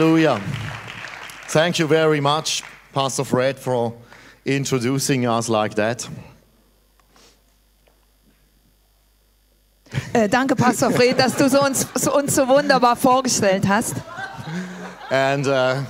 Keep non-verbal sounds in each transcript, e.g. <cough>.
Hallelujah. Thank you very much, Pastor Fred, for introducing us like that. Äh, danke, Pastor Fred, dass du so uns, so uns so wunderbar vorgestellt hast. And uh,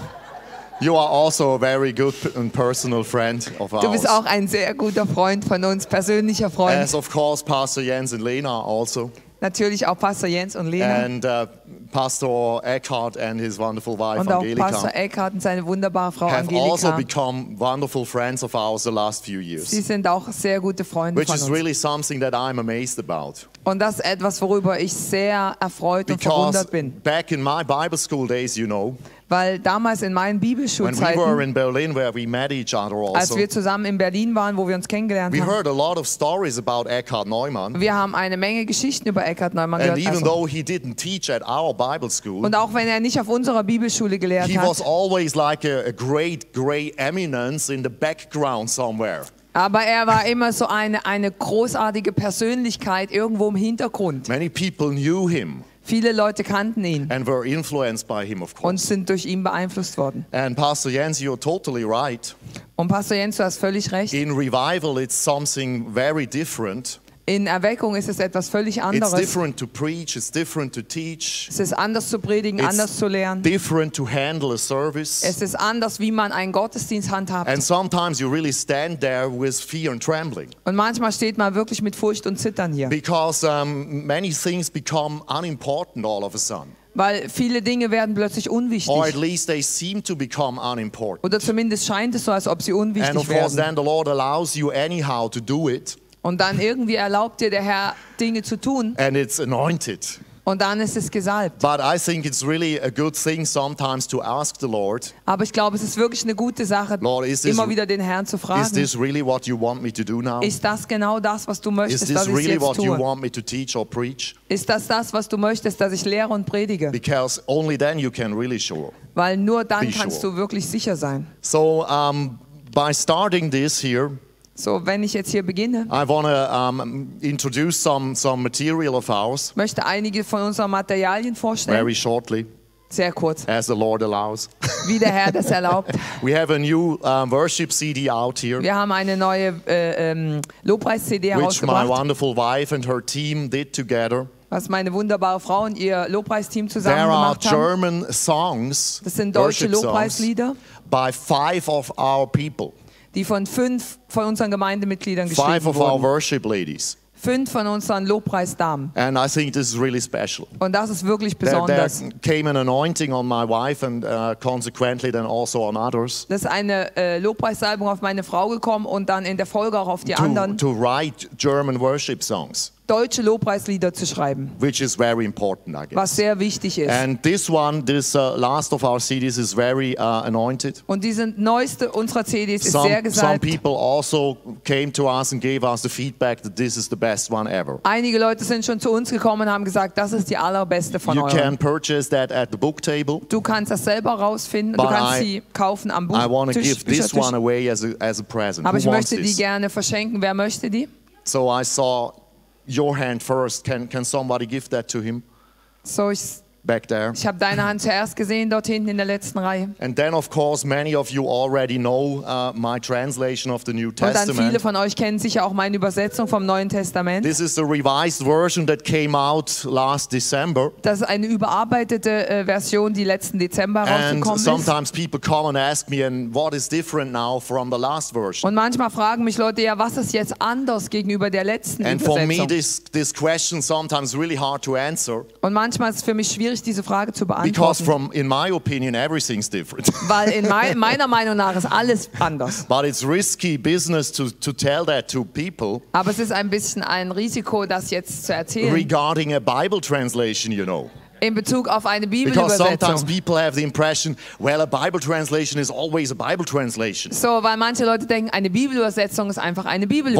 you are also a very good and personal friend of ours. Du bist auch ein sehr guter Freund von uns, persönlicher Freund. As of course, Pastor Jens and Lena also. Natürlich auch Pastor Jens und Lena. And uh, Pastor Eckhart and his wonderful wife Und auch Angelika Pastor Eckhart und seine wunderbare Frau have also Angelika. become wonderful friends of ours the last few Sie years. sind auch sehr gute Freunde Which von is uns. really something that I'm amazed about. Und das ist etwas, worüber ich sehr erfreut und Because verwundert bin. back in my Bible school days, you know, Weil damals in meinen when we were Bibelschulzeiten, in Berlin where we met each other als also, wir zusammen in Berlin waren, wo wir uns kennengelernt we haben, heard a lot of stories about Eckhard Neumann. wir haben eine Menge Geschichten über Eckhard Neumann gehört. even Also. though he didn't teach at our Bible school, Und auch wenn er nicht auf unserer Bibelschule gelehrt he was hat, always like a, a great, great eminence in the background somewhere. aber er war immer so eine, eine großartige Persönlichkeit irgendwo im Hintergrund. Many people knew him Viele Leute kannten ihn and were influenced by him, of und course. sind durch ihn beeinflusst worden. And Pastor Jens, you're totally right. Und Pastor Jens, du hast völlig recht. In revival, it's something very different. In Erweckung ist es etwas völlig It's anderes. different to preach, it's different to teach, Es ist anders zu predigen, It's anders zu different to handle a service. Es ist anders, wie man einen Gottesdienst handhabt. And sometimes you really stand there with fear and trembling Und manchmal steht man wirklich mit Furcht und Zittern hier. because um, many things become unimportant all of a sudden. Weil viele Dinge werden plötzlich Or at unwichtig. least they seem to become unimportant. Oder zumindest scheint es so, als ob sie And unwichtig of course, werden. then the Lord allows you anyhow to do it, Und dann irgendwie erlaubt dir der Herr Dinge zu tun and it's anointed. und dann ist es gesalbt. But I think it's really a good thing sometimes to ask the Lord, Aber ich glaube, es ist wirklich eine gute Sache, Lord, is this- immer wieder den Herrn zu is fragen. this really what you want me to do now? Ist das genau das, was du Is möchtest, dass ich really jetzt what you want me to teach or preach? Ist das das, was du möchtest, dass ich lehre und predige? Because only then you can really sure. Weil nur dann Be kannst sure. du wirklich sicher sein. So um, by starting this here, So, wenn ich jetzt hier beginne, I want to um, introduce some, some material of ours möchte einige von unseren Materialien vorstellen. very shortly, Sehr kurz, as the Lord allows. <laughs> wie der Herr das erlaubt. <laughs> We have a new um, worship CD out here, Wir haben eine neue äh, ähm, Lobpreis-CD which my herausgebracht, wonderful wife and her team did together. was meine wunderbare Frau und ihr Lobpreisteam zusammen There are gemacht haben. German songs, Das sind deutsche worship songs, Lobpreislieder, by five of our people, die von fünf von unseren Gemeindemitgliedern five geschrieben of our wurden. worship ladies. Fünf von unseren Lobpreisdamen. And I think this is really special. Und das ist wirklich There, there besonders. came an anointing on my wife and uh, consequently then also on others Das ist eine äh, Lobpreissalbung auf meine Frau gekommen und dann in der Folge auch auf die to, anderen, to write German worship songs, deutsche Lobpreislieder zu schreiben, which is very important, I was guess. sehr wichtig ist. And this one, this uh, last of our CDs is very uh, anointed. Und diese neueste unserer CDs ist Some, sehr some gesalbt. people also came to us and gave us the feedback that this is the best one ever. Einige Leute sind schon zu uns gekommen und haben gesagt, das ist die allerbeste von You can euren. purchase that at the book table. Du kannst das selber rausfinden, But du kannst I- sie kaufen am I want to give this one away as a, as a present. Aber Who ich möchte die this? gerne verschenken. Wer möchte die? So I saw your hand first. Can, can somebody give that to him So, ich, back there? ich habe deine Hand zuerst gesehen, dort hinten in der letzten Reihe. And then, of course, many of you already know uh, my translation of the New Und dann viele Testament. von euch kennen sicher auch meine Übersetzung vom Neuen Testament. This is the revised version that came out last December. Das ist eine überarbeitete äh, Version, die letzten Dezember And rausgekommen ist. sometimes people come and ask me, and what is different now from the last version? Und manchmal fragen mich Leute, ja, was ist jetzt anders gegenüber der letzten And for me, Übersetzung? this, this question sometimes really hard to answer Und manchmal ist es für mich schwierig, diese Frage zu because, beantworten. from in my opinion, everything's different. <laughs> Weil in mei meiner Meinung nach ist alles anders. but it's risky business to, to tell that to people Aber es ist ein bisschen ein Risiko, das jetzt zu erzählen. regarding a Bible translation, you know. In Bezug auf eine Because sometimes Bibelübersetzung. people have the impression, well, a Bible translation is always a Bible translation. So, weil manche Leute denken, eine Bibelübersetzung ist einfach eine What could you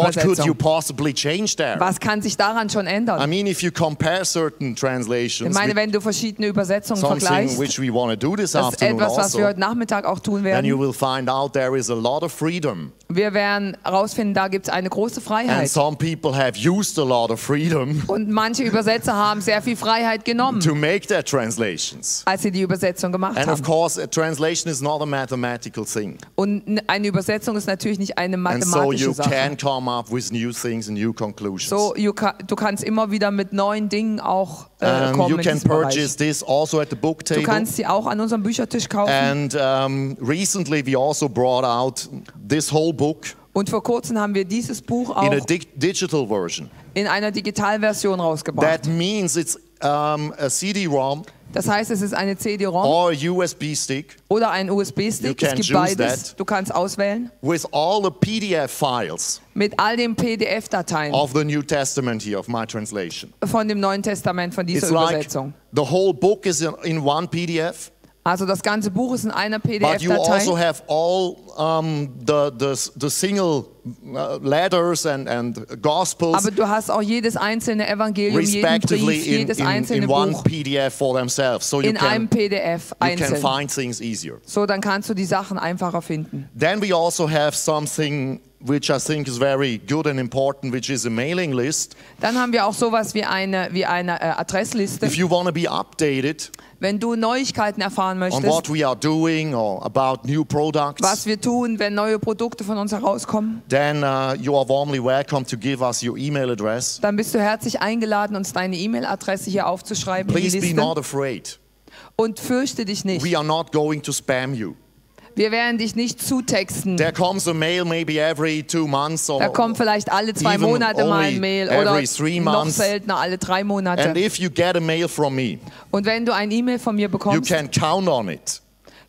Bibelübersetzung. possibly change there? Was kann sich daran schon I ändern? mean, if you compare certain Ich translations meine, with wenn du verschiedene Übersetzungen something vergleichst, which we want to do this das ist afternoon etwas, was wir also, heute Nachmittag auch tun then you werden. will find out there is a lot of freedom. Wir werden herausfinden, da gibt es eine große And Freiheit. some people have used a lot of freedom Und manche Übersetzer haben sehr viel Freiheit genommen, to make make their translations. als sie die Übersetzung gemacht And of haben. course, a translation is not a mathematical thing. Und eine Übersetzung ist natürlich nicht eine And so you mathematische Sache. can come up with new things and new conclusions. So, you ca du kannst immer wieder mit neuen Dingen auch äh, Um, kommen you in can diesem Bereich. purchase this also at the book Du table. kannst sie auch an unserem Büchertisch kaufen. And um, recently we also brought out this whole book Und vor kurzem haben wir dieses Buch auch in a dig- digital version. in einer Digitalversion rausgebracht. That means it's um, a CD-ROM Das heißt, es ist eine CD-ROM or a USB stick oder ein USB-Stick. Es gibt beides. that. Du kannst auswählen. with all the PDF files Mit all den PDF-Dateien of the New Testament here, of my translation. von dem Neuen Testament, von dieser It's like Übersetzung. the whole book is in, in one PDF, Also das ganze Buch ist in einer but you also PDF-Datei. have all um, the, the, the single uh, letters and, and gospels Aber du hast auch jedes einzelne Evangelium, jeden respectively Brief, in, jedes in, einzelne in one Buch PDF for themselves. So you in einem can, PDF you can find things easier. So, dann kannst du die Sachen einfacher finden. Then we also have something which I think is very good and important, which is a mailing list. Dann haben wir auch sowas wie eine, wie eine äh, Adressliste. If you want to be updated Wenn du Neuigkeiten erfahren on möchtest, what we are doing or about new products, was wir tun, wenn neue Produkte von uns herauskommen, then uh, you are warmly welcome to give us your email address. dann bist du herzlich eingeladen, uns deine E-Mail-Adresse hier aufzuschreiben Please be not afraid. Und fürchte dich nicht. We are not going to spam you. Wir werden dich nicht zutexten. There comes a mail maybe every two months or Da kommt vielleicht alle zwei Monate mal ein Mail every oder three noch months. seltener alle drei and Monate. if you get a mail from me, Und wenn du ein E-Mail von mir you bekommst, can count on it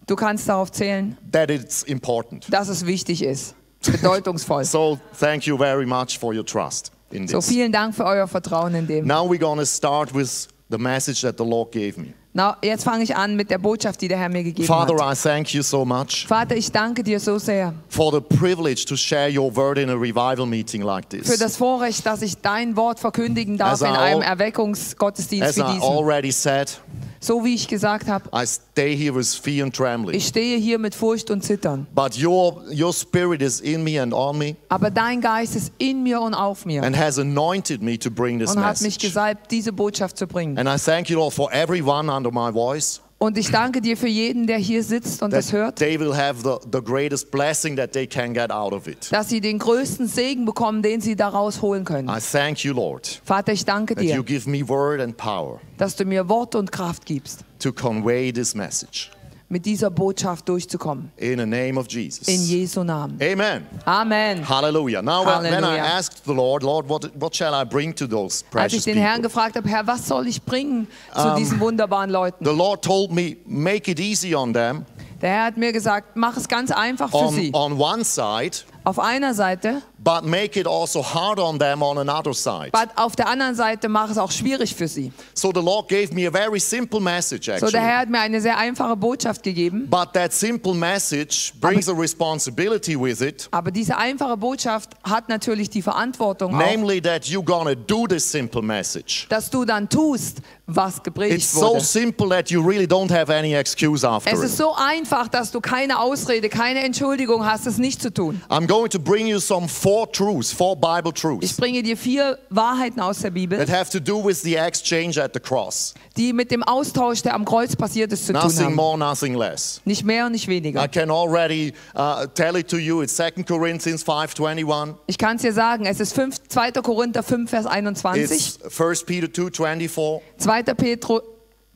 du kannst darauf zählen, that it's important. dass es wichtig ist. Bedeutungsvoll. <laughs> So thank you very much for your trust in So this. vielen Dank für euer Vertrauen in dem. Now we're going to start with the message that the Lord gave me. Na, jetzt fange ich an mit der Botschaft, die der Herr mir gegeben Father, hat. I thank you so much Vater, ich danke dir so sehr for the privilege to share your word in a revival meeting like für this. das Vorrecht, dass ich dein Wort verkündigen darf As I in einem Erweckungsgottesdienst As wie I diesen. already said, So wie ich gesagt habe, I stay here with fear and trembling. ich stehe hier mit Furcht und Zittern. But your, your spirit is in me and on me Aber dein Geist ist in mir und auf mir and has anointed me to bring this und hat mich message. gesalbt, diese Botschaft zu bringen. And I thank you, Lord, for everyone under my voice Und ich danke dir für jeden, der hier sitzt und das hört, they will have the, the greatest blessing that they can get out of it. dass sie den größten Segen bekommen, den sie daraus holen können. I thank you, Lord, Vater, ich danke that you dir, give me word and power dass du mir Wort und Kraft gibst, to convey this message. Mit dieser Botschaft durchzukommen. In the name of Jesus. In Jesu Namen. Amen. Amen. Hallelujah. Now, when- when I asked the Lord, Lord, what, what shall I bring to those Als ich precious den Herrn people? gefragt habe, Herr, was soll ich bringen zu diesen wunderbaren Leuten? The Lord told me, make it easy on them. Der Herr hat mir gesagt, mach es ganz einfach für On, sie. on one side, Auf einer Seite, but make it also hard on them on another side. aber auf der anderen Seite mach es auch schwierig für sie. So the Lord gave me a very simple message, So, actually. der Herr hat mir eine sehr einfache Botschaft gegeben. But that simple message brings a responsibility with it, Aber diese einfache Botschaft hat natürlich die Verantwortung auch, namely that you're gonna do this simple message. dass du dann tust, was It's gepredigt so wurde. simple that you really don't have any excuse after Es ist so einfach, dass du keine Ausrede, keine Entschuldigung hast, es nicht zu tun. I'm going to bring you some four truths, four Bible Ich truths bringe dir vier Wahrheiten aus der Bibel, that have to do with the exchange at the cross. die mit dem Austausch, der am Kreuz passiert ist, zu tun Nothing haben. more, nothing less. Nicht mehr und nicht I weniger. can already uh, tell it to you. It's 2 Corinthians 5:21. Ich kann es dir sagen, es ist 5, 2. Korinther 5, Vers 21, It's 1 Peter 2:24. 2. Petru,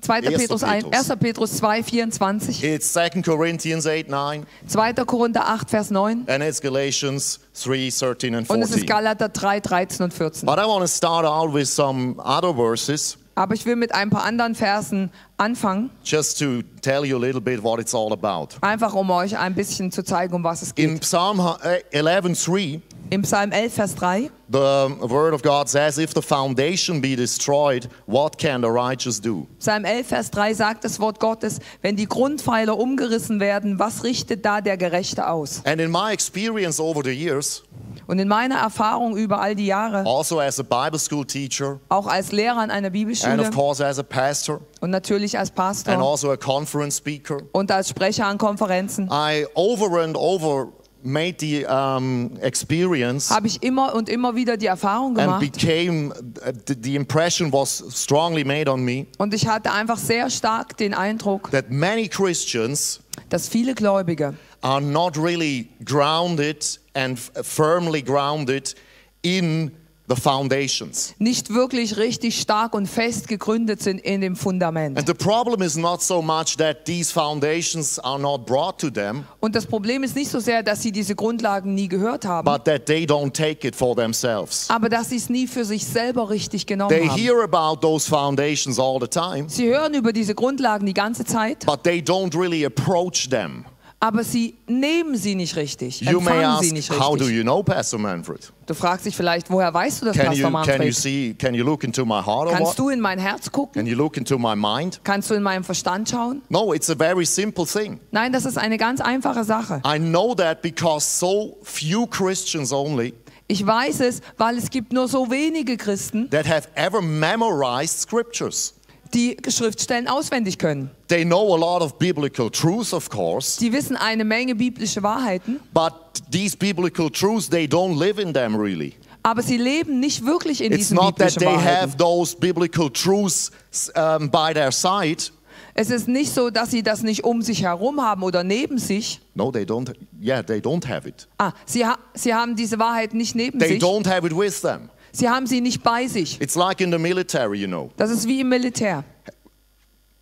2. Erster Petrus 1, Petrus. 1. Petrus 2, 24, It's 2 Corinthians 8:9, 2. Korinther 8, Vers 9 and it's Galatians 3:13 and und es ist 14. Galater 3, 13 und 14. But I want to start out with some other verses Aber ich will mit ein paar anderen Versen anfangen, just to tell you a little bit what it's all about. einfach um euch ein bisschen zu zeigen, um was es geht. In Psalm 11:3, Im Psalm 11, Vers 3 the word of God says, "If the foundation be destroyed, what can the righteous do?" Psalm 11, Vers 3 sagt das Wort Gottes, wenn die Grundpfeiler umgerissen werden, was richtet da der Gerechte aus? And in my experience over the years, Und in meiner Erfahrung über all die Jahre, also as a Bible school teacher, auch als Lehrer an einer and Bibelschule of course as a pastor, und natürlich als and Pastor also a conference speaker, und als Sprecher an Konferenzen, I over and over made the um, experience habe ich immer und immer wieder die Erfahrung and gemacht. became uh, the, the impression was strongly made on me Und ich hatte einfach sehr stark den Eindruck, that many Christians dass viele Gläubige are not really grounded and firmly grounded in the foundations. nicht wirklich richtig stark und fest gegründet sind in dem Fundament. And the problem is not so much that these foundations are not brought to them, Und das Problem ist nicht so sehr, dass sie diese Grundlagen nie gehört haben, but that they don't take it for themselves. aber dass sie es nie für sich selber richtig genommen They haben. hear about those foundations all the time, Sie hören über diese Grundlagen die ganze Zeit, but they don't really approach them. Aber sie nehmen sie nicht richtig, You may empfangen ask, sie nicht how do richtig. you know Pastor Manfred? Du fragst dich vielleicht, woher weißt du das, Can Pastor you, can you Manfred? see, can you look into my heart Kannst du in mein Herz gucken? Can you look into my mind? Kannst du in meinen Verstand schauen? No, it's a very simple thing. Nein, das ist eine ganz einfache Sache. I know that because so few Christians only Ich weiß es, weil es gibt nur so wenige Christen, that have ever memorized scriptures. Die Schriftstellen auswendig können. They know a lot of biblical truths, of course, Die wissen eine Menge biblische Wahrheiten, but these biblical truths, they don't live in them really. aber sie leben nicht wirklich in It's diesen not that biblischen they Wahrheiten. have those biblical truths um, by their side. Es ist nicht so, dass sie das nicht um sich herum haben oder neben sich. No, they don't. Yeah, they don't have it. Ah, sie, ha sie haben diese Wahrheit nicht neben They sich. don't have it with them. Sie haben sie nicht bei sich. It's like in the military, you know. Das ist wie im Militär.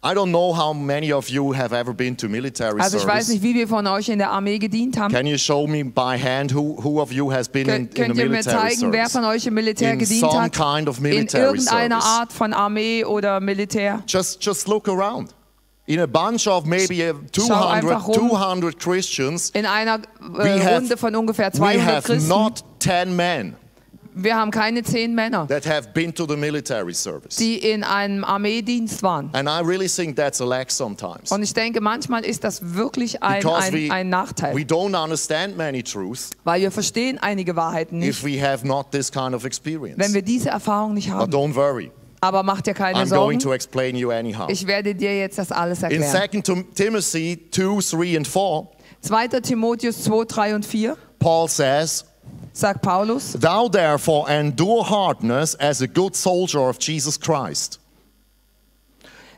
I don't know how many of you have ever been to military Also ich weiß nicht, wie wir von euch in der Armee gedient haben. Can you show me by hand who, who of you has been in, in the könnt ihr mir military zeigen, wer service? von euch im Militär In gedient some hat? kind of In military irgendeiner service. Art von Armee oder Militär? Just, just look around. In a bunch of maybe uh, Schau 200, einfach rum. 200 Christians, In einer we äh, have, Runde von ungefähr we 200 have Christen. not 10 men Wir haben keine zehn Männer, that have been to the military service. die in einem Armeedienst waren. And I really think that's a lack sometimes. Und ich denke, manchmal ist das wirklich ein, Because ein, we, ein Nachteil, we don't understand many truths weil wir verstehen einige Wahrheiten nicht, if we have not this kind of experience. wenn wir diese Erfahrung nicht But haben. don't worry, Aber mach dir keine I'm going to Sorgen, explain you anyhow. ich werde dir jetzt das alles In erklären. 2 Tim- Timothy 2, 3 and 4, 2. Timotheus 2, 3 und 4 Paul says, sagt Paulus, Thou therefore endure hardness as a good soldier of Jesus Christ.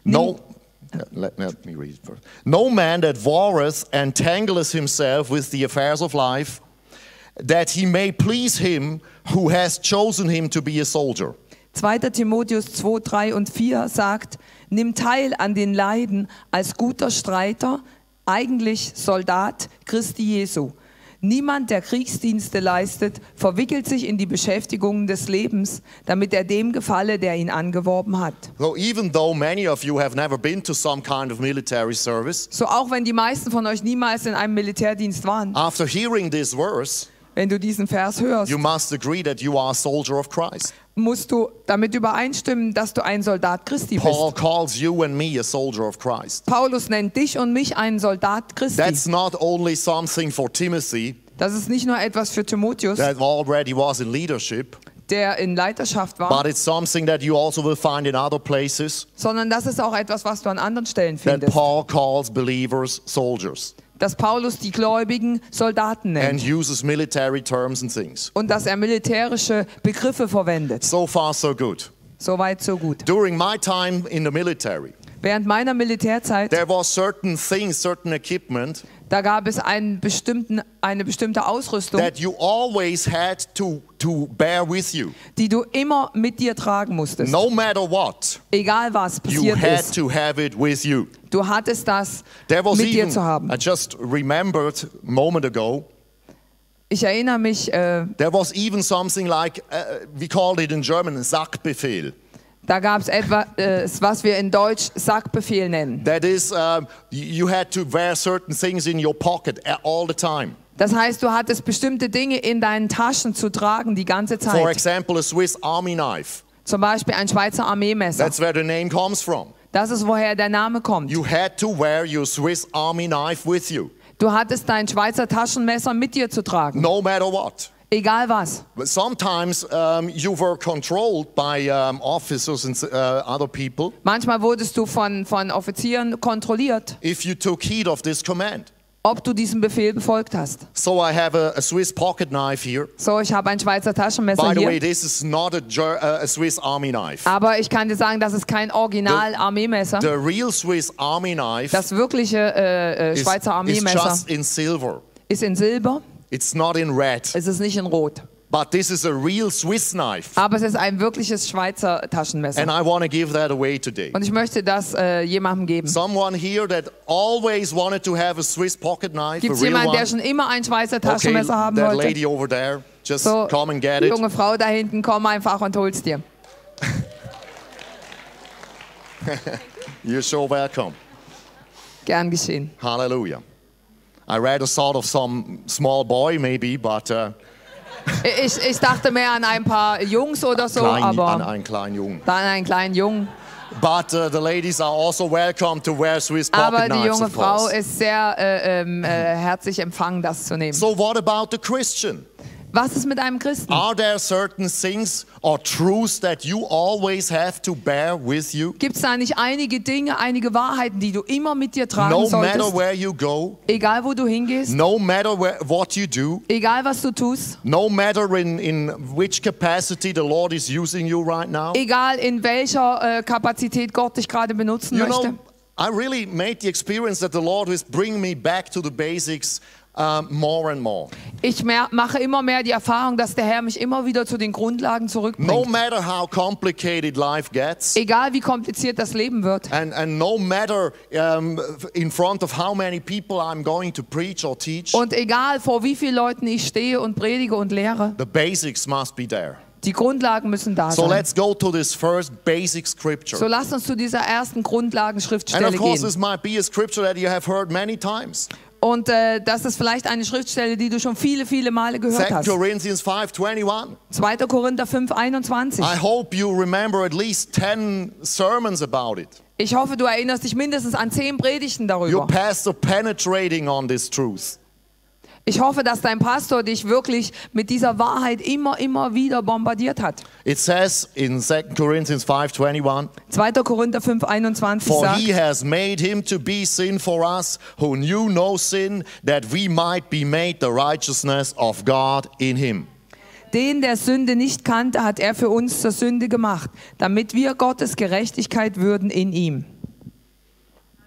No, let, let me read it first. No man that warreth entangleth himself with the affairs of life, that he may please him who has chosen him to be a soldier. 2. Timotheus 2, 3 und 4 sagt, nimm teil an den Leiden als guter Streiter, eigentlich Soldat Christi Jesu. Niemand, der Kriegsdienste leistet, verwickelt sich in die Beschäftigungen des Lebens, damit er dem gefalle, der ihn angeworben hat. So kind of service, auch wenn die meisten von euch niemals in einem Militärdienst waren, after hearing this verse, wenn du diesen Vers hörst, you must agree that you are a soldier of Christ. Musst du damit übereinstimmen, dass du ein Soldat Christi Paul bist. calls you and me a soldier of Christ. Paulus nennt dich und mich einen Soldat Christi. That's not only something for Timothy Das ist nicht nur etwas für Timotheus, that already was in leadership, der in Leiterschaft war, but it's something that you also will find in other places sondern das ist auch etwas, was du an anderen Stellen that findest. Paul calls believers soldiers Dass Paulus die Gläubigen Soldaten and nennt uses military terms and things. und dass er militärische Begriffe verwendet. So far, so good. Soweit, so gut. During my time in the military, Während meiner Militärzeit, there was certain things, certain equipment da gab es einen bestimmten, eine bestimmte Ausrüstung, that you always had to, to bear with you. die du immer mit dir tragen musstest. No matter what, Egal was you passiert had ist, to have it with you. du hattest das There was mit dir even, zu haben. I just remembered a moment ago, Ich erinnere mich, äh, there was even something like, uh, we called it in German, Sackbefehl. Da gab es etwas, äh, was wir in Deutsch Sackbefehl nennen. That is, um, you had to wear certain things in your pocket all the time. Das heißt, du hattest bestimmte Dinge in deinen Taschen zu tragen die ganze For Zeit. example, a Swiss army knife. Zum Beispiel ein Schweizer Armeemesser. That's where the name comes from. Das ist, woher der Name kommt. You had to wear your Swiss army knife with you, Du hattest dein Schweizer Taschenmesser mit dir zu tragen. no matter what. Egal was. But sometimes um, you were controlled by um, officers and uh, other people Manchmal wurdest du von, von Offizieren kontrolliert, if you took heed of this command. ob du diesem Befehl befolgt hast. So I have a, a Swiss pocket knife here. So, ich habe ein Schweizer Taschenmesser By the way, hier. this is not a, uh, a Swiss army knife. Aber ich kann dir sagen, das ist kein Original-Armeemesser. The real Swiss army knife Das wirkliche äh, äh, is, Schweizer is Armeemesser just in silver. ist in Silber, It's not in red. es ist nicht in Rot. But this is a real Swiss knife. Aber es ist ein wirkliches Schweizer And Taschenmesser. I want to give that away today. Und ich möchte das äh, jemandem geben. Someone here that always wanted to have a Swiss pocket knife, Gibt es a real jemanden, der schon immer ein Schweizer Okay, Taschenmesser haben that wollte? lady over there, just So, come and get it. junge Frau da hinten, komm einfach und hol's dir. <laughs> You're so welcome. Gern geschehen. Hallelujah. I rather thought of some small boy maybe, but uh, Ich, ich dachte mehr an ein paar Jungs oder so, klein, an aber einen kleinen Jungen. dann einen kleinen Jungen. But uh, the ladies are also welcome to wear Swiss pocket Aber die junge Frau ist sehr äh, ähm, äh, herzlich empfangen, das zu nehmen. So what about the Christian? Was ist mit einem Christen? Are there certain things or truths that you always have to bear with you? Gibt es da nicht einige Dinge, einige Wahrheiten, die du immer mit dir tragen No matter solltest? where you go, Egal wo du hingehst, no matter where, what you do, egal was du tust, no matter in, in which capacity the Lord is using you right now. egal in welcher äh, Kapazität Gott dich gerade benutzen You möchte. know, I really made the experience that the Lord is bringing me back to the basics um, more and more. Ich mer mache immer mehr die Erfahrung, dass der Herr mich immer wieder zu den Grundlagen No zurückbringt. matter how complicated life gets, Egal wie kompliziert das Leben wird. and, and no matter um, in front of how many people I'm going to preach or teach, Und egal vor wie vielen Leuten ich stehe und predige und lehre, the basics must be there. die Grundlagen müssen da So sein. let's go to this first basic scripture. So lasst uns zu dieser ersten Grundlagenschriftstelle gehen. Und äh, das ist vielleicht eine Schriftstelle, die du schon viele, viele Male gehört 2 hast. Corinthians 5:21. 2. Korinther 5, 21. I hope you remember at least 10 sermons about it. Ich hoffe, du erinnerst dich mindestens an zehn Predigten Your darüber. pastor penetrating on this truth. Ich hoffe, dass dein Pastor dich wirklich mit dieser Wahrheit immer, immer wieder bombardiert hat. It says in 2 Corinthians 5:21, 2. Korinther 5, 21 "For sagt, he has made him to be sin for us who knew no sin, that we might be made the righteousness of God in him." den, der Sünde nicht kannte, hat er für uns zur Sünde gemacht, damit wir Gottes Gerechtigkeit würden in ihm.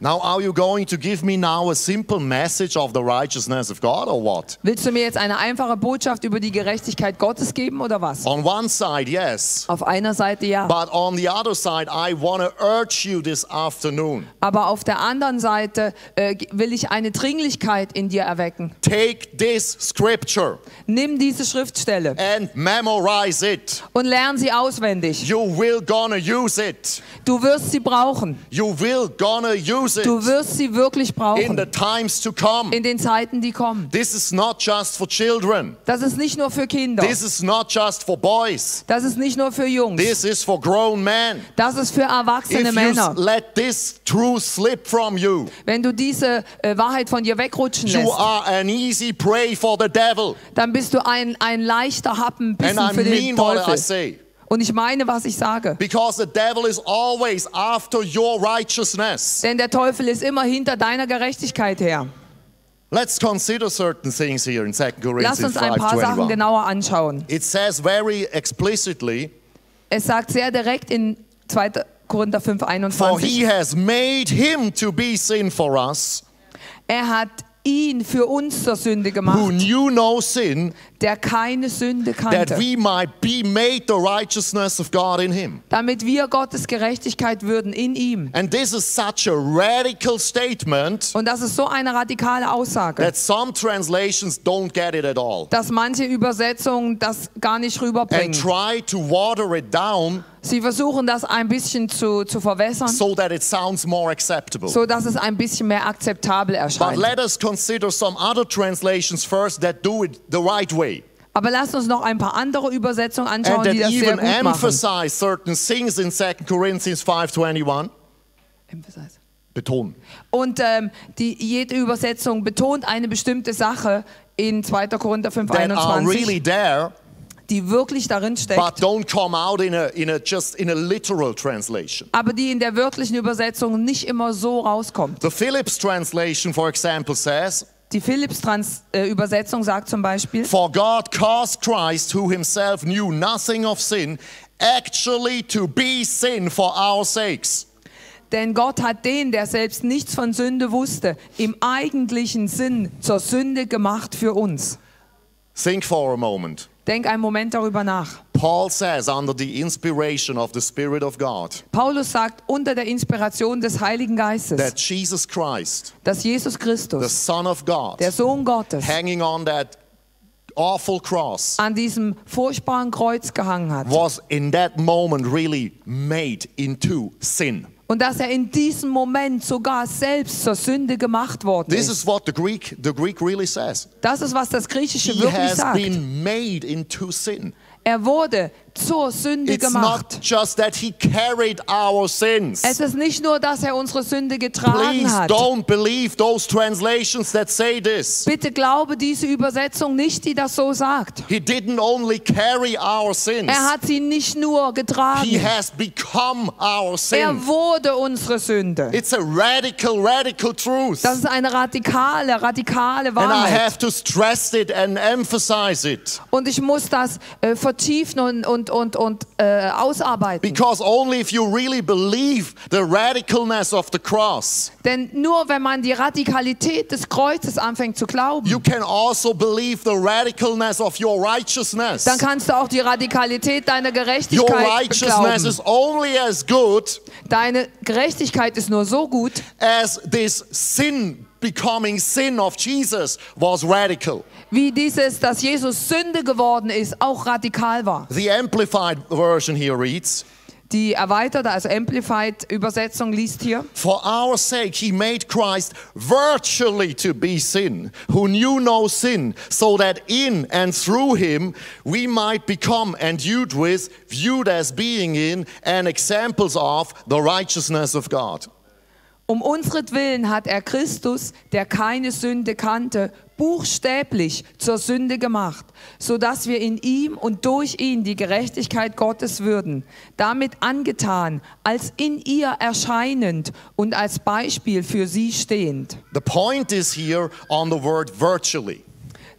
Now are you going to give me now a simple message of the righteousness of God or what? Willst du mir jetzt eine einfache Botschaft über die Gerechtigkeit Gottes geben oder was? On one side, yes. Auf einer Seite ja, But on the other side, I want to urge you this afternoon aber auf der anderen Seite äh, will ich eine Dringlichkeit in dir erwecken. take this scripture Nimm diese Schriftstelle and memorize it. und lern sie auswendig. You will gonna use it. Du wirst sie brauchen. You will gonna use Du it wirst sie wirklich in brauchen the times to come. in den Zeiten, die kommen. This is not just for children. Das ist nicht nur für Kinder. This is not just for boys. Das ist nicht nur für Jungs. This is for grown men. Das ist für erwachsene If you Männer. s- let this truth slip from you, Wenn du diese äh, Wahrheit von dir wegrutschen you lässt, are an easy prey for the devil. dann bist du ein, ein leichter And Happenbissen I für den mean what I Teufel. say. Und ich meine, was ich sage. Because the devil is always after your righteousness. Denn der Teufel ist immer hinter deiner Gerechtigkeit her. Let's consider certain things here in 2 Lass Corinthians uns ein paar Sachen 5:21. genauer anschauen. It says very explicitly, Es sagt sehr direkt in 2. Korinther 5, for 21. he has made him to be sin for us, Er hat ihn für uns zur Sünde who gemacht, knew no sin, der keine Sünde that kannte, we might be made the righteousness of God in him. damit wir Gottes Gerechtigkeit würden in ihm. And this is such a radical statement Und das ist so eine radikale Aussage, that some translations don't get it at all dass manche Übersetzungen das gar nicht and rüberbringen. try to water it down Sie versuchen das ein bisschen zu, zu verwässern, so that it sounds more acceptable. so dass es ein bisschen mehr akzeptabel But erscheint. let us consider some other translations first that do it the right way Aber lasst uns noch ein paar andere Übersetzungen anschauen, die das sehr gut machen. certain things in 2 Corinthians 5:21. Emphasize. Betonen. Und ähm, die, jede Übersetzung betont eine bestimmte Sache in 2. Korinther 5, That are 21, really there, die wirklich darin steckt, but don't come out in a in a just in a literal translation. aber die in der wirklichen Übersetzung nicht immer so rauskommt. The Phillips translation, for example, says, die Philips-Übersetzung sagt zum Beispiel, For God caused Christ, who himself knew nothing of sin, actually to be sin for our sakes. denn Gott hat den, der selbst nichts von Sünde wusste, im eigentlichen Sinn zur Sünde gemacht für uns. Think for a moment. Denk einen Moment darüber nach. Paul says, under the inspiration of the Spirit of God, Paulus sagt unter der Inspiration des Heiligen Geistes, that Jesus Christ, dass Jesus the Christus, Son of God, der Sohn Gottes, hanging on that awful cross, an diesem furchtbaren Kreuz gehangen hat. was in that moment really made into sin. Und dass er in diesem Moment sogar selbst zur Sünde gemacht worden This ist. is what the Greek, the Greek really says. Das ist, was das Griechische He wirklich has sagt. been made into sin. Er wurde zur Sünde It's not gemacht. just that he carried our sins. Es ist nicht nur, dass er unsere Sünde getragen Please hat. don't believe those translations that say this. Bitte glaube diese Übersetzung nicht, die das so sagt. He didn't only carry our sins, Er hat sie nicht nur he getragen. has become our Er sin. wurde unsere Sünde. It's a radical, radical truth. Das ist eine radikale, radikale And I Wahrheit. have to stress it and emphasize it. Und ich muss das äh, vertiefen und, und, und, und äh, ausarbeiten. Because only if you really believe the radicalness of the cross, Denn nur wenn man die Radikalität des Kreuzes anfängt zu glauben, you can also believe the radicalness of your righteousness. dann kannst du auch die Radikalität deiner Your Gerechtigkeit righteousness glauben. is only as good Deine Gerechtigkeit ist nur so gut, as this sin becoming sin of Jesus was radical. wie dieses, dass Jesus Sünde geworden ist, auch radikal war. The Amplified version here reads, Die erweiterte, also Amplified Übersetzung liest hier, For our sake he made Christ virtually to be sin, who knew no sin, so that in and through him we might become endued with, viewed as being in, and examples of the righteousness of God. Um unsretwillen hat er Christus, der keine Sünde kannte, buchstäblich zur Sünde gemacht, so dass wir in ihm und durch ihn die Gerechtigkeit Gottes würden, damit angetan, als in ihr erscheinend und als Beispiel für sie stehend. The point is here on the word virtually.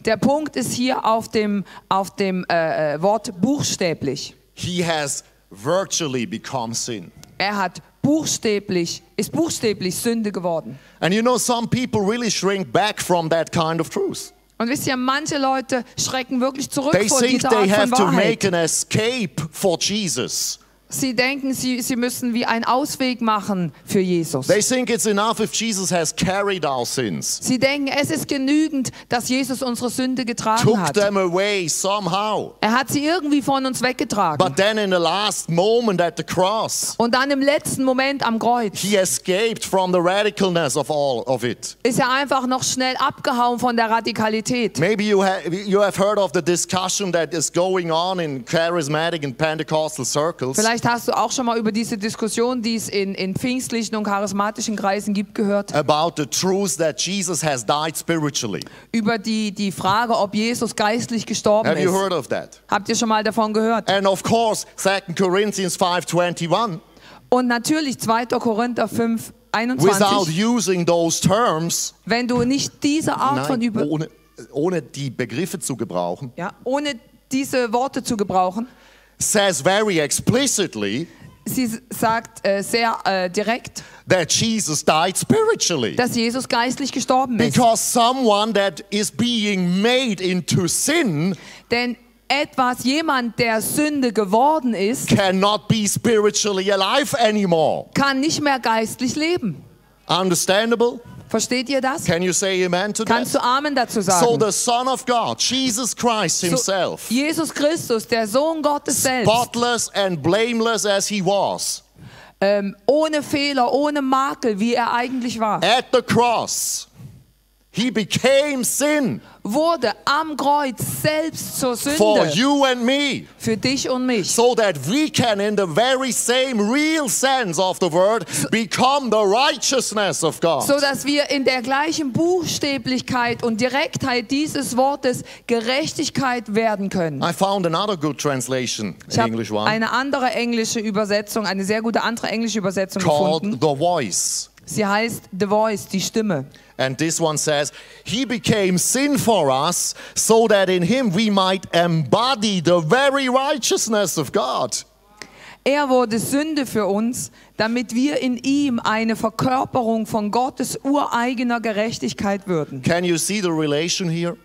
Der Punkt ist hier auf dem, auf dem äh, äh, Wort buchstäblich. He has virtually become sin. Er hat buchstäblich, ist buchstäblich Sünde geworden. And you know, some people really shrink back from that kind of truth. Und wisst ihr, manche Leute schrecken wirklich zurück They vor think dieser they Art have von to make Wahrheit. an escape for Jesus. Sie denken, sie, sie müssen wie einen Ausweg machen für Jesus. They think it's enough if Jesus has carried our sins, Sie denken, es ist genügend, dass Jesus unsere Sünde getragen took hat. them away somehow. Er hat sie irgendwie von uns weggetragen. But then in the last moment at the cross, Und dann im letzten Moment am Kreuz he escaped from the radicalness of all of it. ist er einfach noch schnell abgehauen von der Radikalität. Maybe you have, you have heard of the discussion that is going on in charismatic and Pentecostal circles Vielleicht hast du auch schon mal über diese Diskussion, die es in, in pfingstlichen und charismatischen Kreisen gibt, gehört. about the truth that Jesus has died spiritually. Über die, die Frage, ob Jesus geistlich gestorben Have you ist. heard of that? Habt ihr schon mal davon gehört? And of course, 2 Corinthians 5:21, Und natürlich 2. Korinther 5, without 21. using those terms, Wenn du nicht diese Art von nein, Über ohne, ohne die Begriffe zu gebrauchen, ja, ohne diese Worte zu gebrauchen, says very explicitly sie sagt äh, sehr äh, direkt, that Jesus died spiritually. dass Jesus geistlich gestorben ist. Because someone that is being made into sin Denn etwas, jemand, der Sünde geworden ist, cannot be spiritually alive anymore. kann nicht mehr geistlich leben. Understandable? Versteht ihr das? Can you say amen to Kannst that? du Amen dazu So sagen? the Son of God, Jesus Christ So, himself, Jesus Christus, der Sohn Gottes selbst, spotless and blameless as he was, ähm, ohne Fehler, ohne Makel, wie er eigentlich war, at the cross, he became sin wurde am Kreuz selbst zur for Sünde you and me, für dich und mich. so that we can, in the very same real sense of the word, become the righteousness of God. so dass wir in der gleichen Buchstäblichkeit und Direktheit dieses Wortes Gerechtigkeit werden können. I found another good translation, Ich habe English one, eine andere englische Übersetzung, eine sehr gute andere englische Übersetzung called gefunden. The Voice. Sie heißt The Voice, die Stimme. And this one says, He became sin for us so that in Him we might embody the very righteousness of God. Er wurde Sünde für uns, damit wir in ihm eine Verkörperung von Gottes ureigener Gerechtigkeit würden. Can you see the relation here?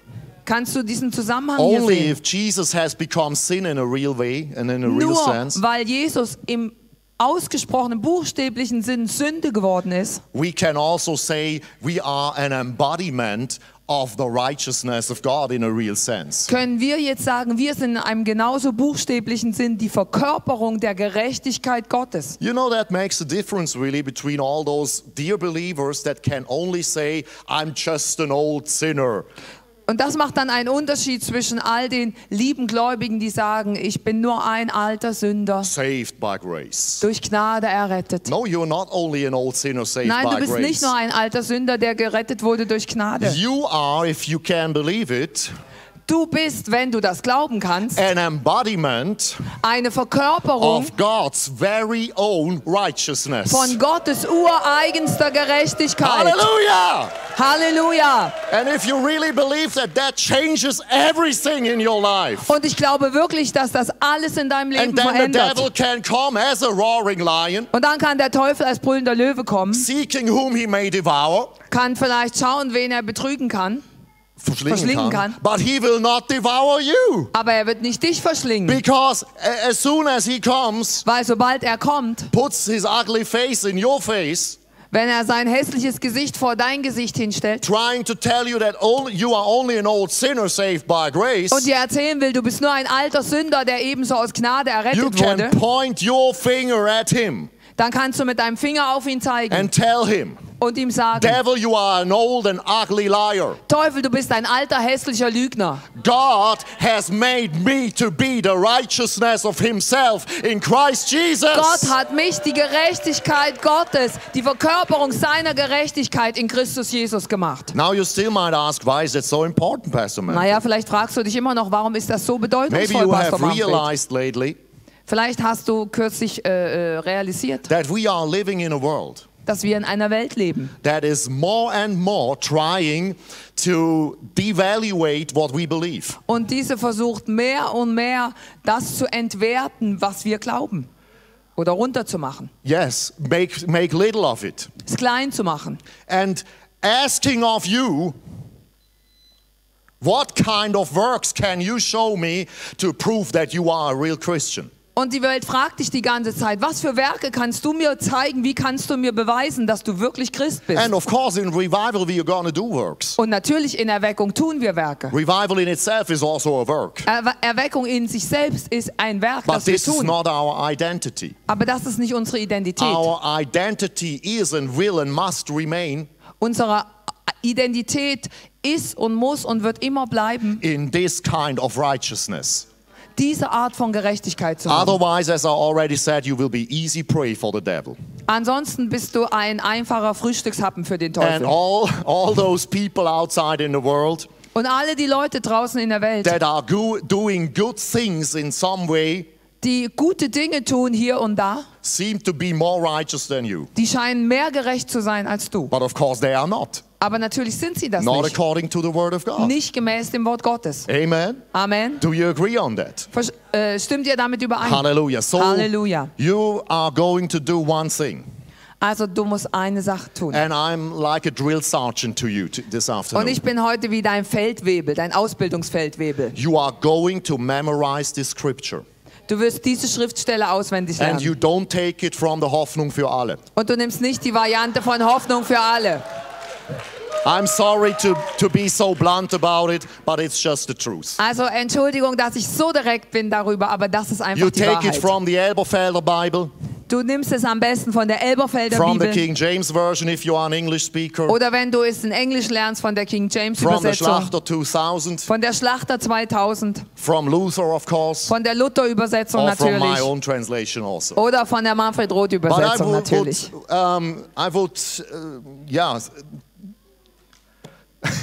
Kannst du diesen Zusammenhang hier Only sehen? if Jesus has become sin in a real way and in a real Nur sense, weil Jesus im ausgesprochenen buchstäblichen Sinn Sünde geworden ist, we can also say we are an embodiment of the righteousness of God in a real sense. können wir jetzt sagen, wir sind in einem genauso buchstäblichen Sinn die Verkörperung der Gerechtigkeit Gottes. You know, that makes a difference really between all those dear believers that can only say, I'm just an old sinner. Und das macht dann einen Unterschied zwischen all den lieben Gläubigen, die sagen, ich bin nur ein alter Sünder, saved by grace. durch Gnade errettet. No, you're not only an old sinner saved Nein, du by bist grace. nicht nur ein alter Sünder, der gerettet wurde durch Gnade. You are, if you can believe it, Du bist, wenn du das glauben kannst, an embodiment eine Verkörperung of God's very own righteousness. von Gottes ureigenster Gerechtigkeit. Hallelujah! Halleluja! And if you really believe that, that changes everything in your life. Und ich glaube wirklich, dass das alles in deinem Leben And then the verändert. devil can come as a roaring lion, Und dann kann der Teufel als brüllender Löwe kommen, seeking whom he may devour. kann vielleicht schauen, wen er betrügen kann, Verschlingen Verschlingen kann. kann. But he will not devour you. aber er wird nicht dich verschlingen. Because as soon as he comes, Weil sobald er kommt, puts his ugly face in your face, wenn er sein hässliches Gesicht vor dein Gesicht hinstellt trying to tell you that only, you are only an old sinner saved by grace, und dir erzählen will, du bist nur ein alter Sünder, der ebenso aus Gnade you errettet can wurde, point your finger at him dann kannst du mit deinem Finger auf ihn zeigen him, und ihm sagen, Devil, you are an old and ugly liar. Teufel, du bist ein alter hässlicher Lügner. God has made me to be the righteousness of himself in Christ Jesus. Gott hat mich, die Gerechtigkeit Gottes, die Verkörperung seiner Gerechtigkeit in Christus Jesus gemacht. Now you still might ask, why is it so important, Pastor Man? Naja, vielleicht fragst du dich immer noch, warum ist das so Maybe bedeutungsvoll, you Pastor have Manfred? realized lately Vielleicht hast du kürzlich äh, äh, realisiert, that we are living in a world dass wir in einer Welt leben, that is more and more trying to devaluate what we believe. Und diese versucht mehr und mehr, das zu entwerten, was wir glauben. Oder runterzumachen. Yes, make, make little of it. Es klein zu machen. And asking of you, what kind of works can you show me to prove that you are a real Christian? Und die Welt fragt dich die ganze Zeit, was für Werke kannst du mir zeigen, wie kannst du mir beweisen, dass du wirklich Christ bist? And of course, in revival, we are going to do works. Und natürlich in Erweckung tun wir Werke. Revival in itself is also a work. Erwe Erweckung in sich selbst ist ein Werk, But das wir this is tun. not our identity. Aber das ist nicht unsere Identität. Our identity is and will and must remain Unsere Identität ist und muss und wird immer bleiben, in this kind of righteousness. Diese Art von Gerechtigkeit zu haben. Otherwise, as I already said, you will be easy prey for the devil. Ansonsten bist du ein einfacher Frühstückshappen für den And Teufel. all, all those people outside in the world Und alle die Leute draußen in der Welt, that are go- doing good things in some way die gute Dinge tun hier und da, seem to be more righteous than you. die scheinen mehr gerecht zu sein als du. But of course, they are not. Aber natürlich sind sie das Not nicht. according to the word of God. Nicht gemäß dem Wort Gottes. Amen. Amen. Do you agree on that? Vers äh, stimmt ihr damit überein? Hallelujah. So Halleluja. you are going to do one thing. Also du musst eine Sache tun. And I'm like a drill sergeant to you this Und afternoon. ich bin heute wie dein Feldwebel, dein Ausbildungsfeldwebel. You are going to memorize this scripture. Du wirst diese Schriftstelle auswendig And you lernen. don't take it from the Hoffnung für alle. Und du nimmst nicht die Variante von Hoffnung für alle. I'm sorry to, to be so blunt about it, but it's just the truth. Also Entschuldigung, dass ich so direkt bin darüber, aber das ist einfach You die take it Wahrheit. from the Elberfelder Bible, Du nimmst es am besten von der Elberfelder from the Bibel King James Version if you are an English speaker, oder wenn du es in Englisch lernst von der King James from the Übersetzung, Schlachter 2000, von der Schlachter 2000, from Luther, of course, von der Luther Übersetzung or from my natürlich own translation also. oder von der Manfred Roth But I Übersetzung would, natürlich. would, um, I would, uh, yeah,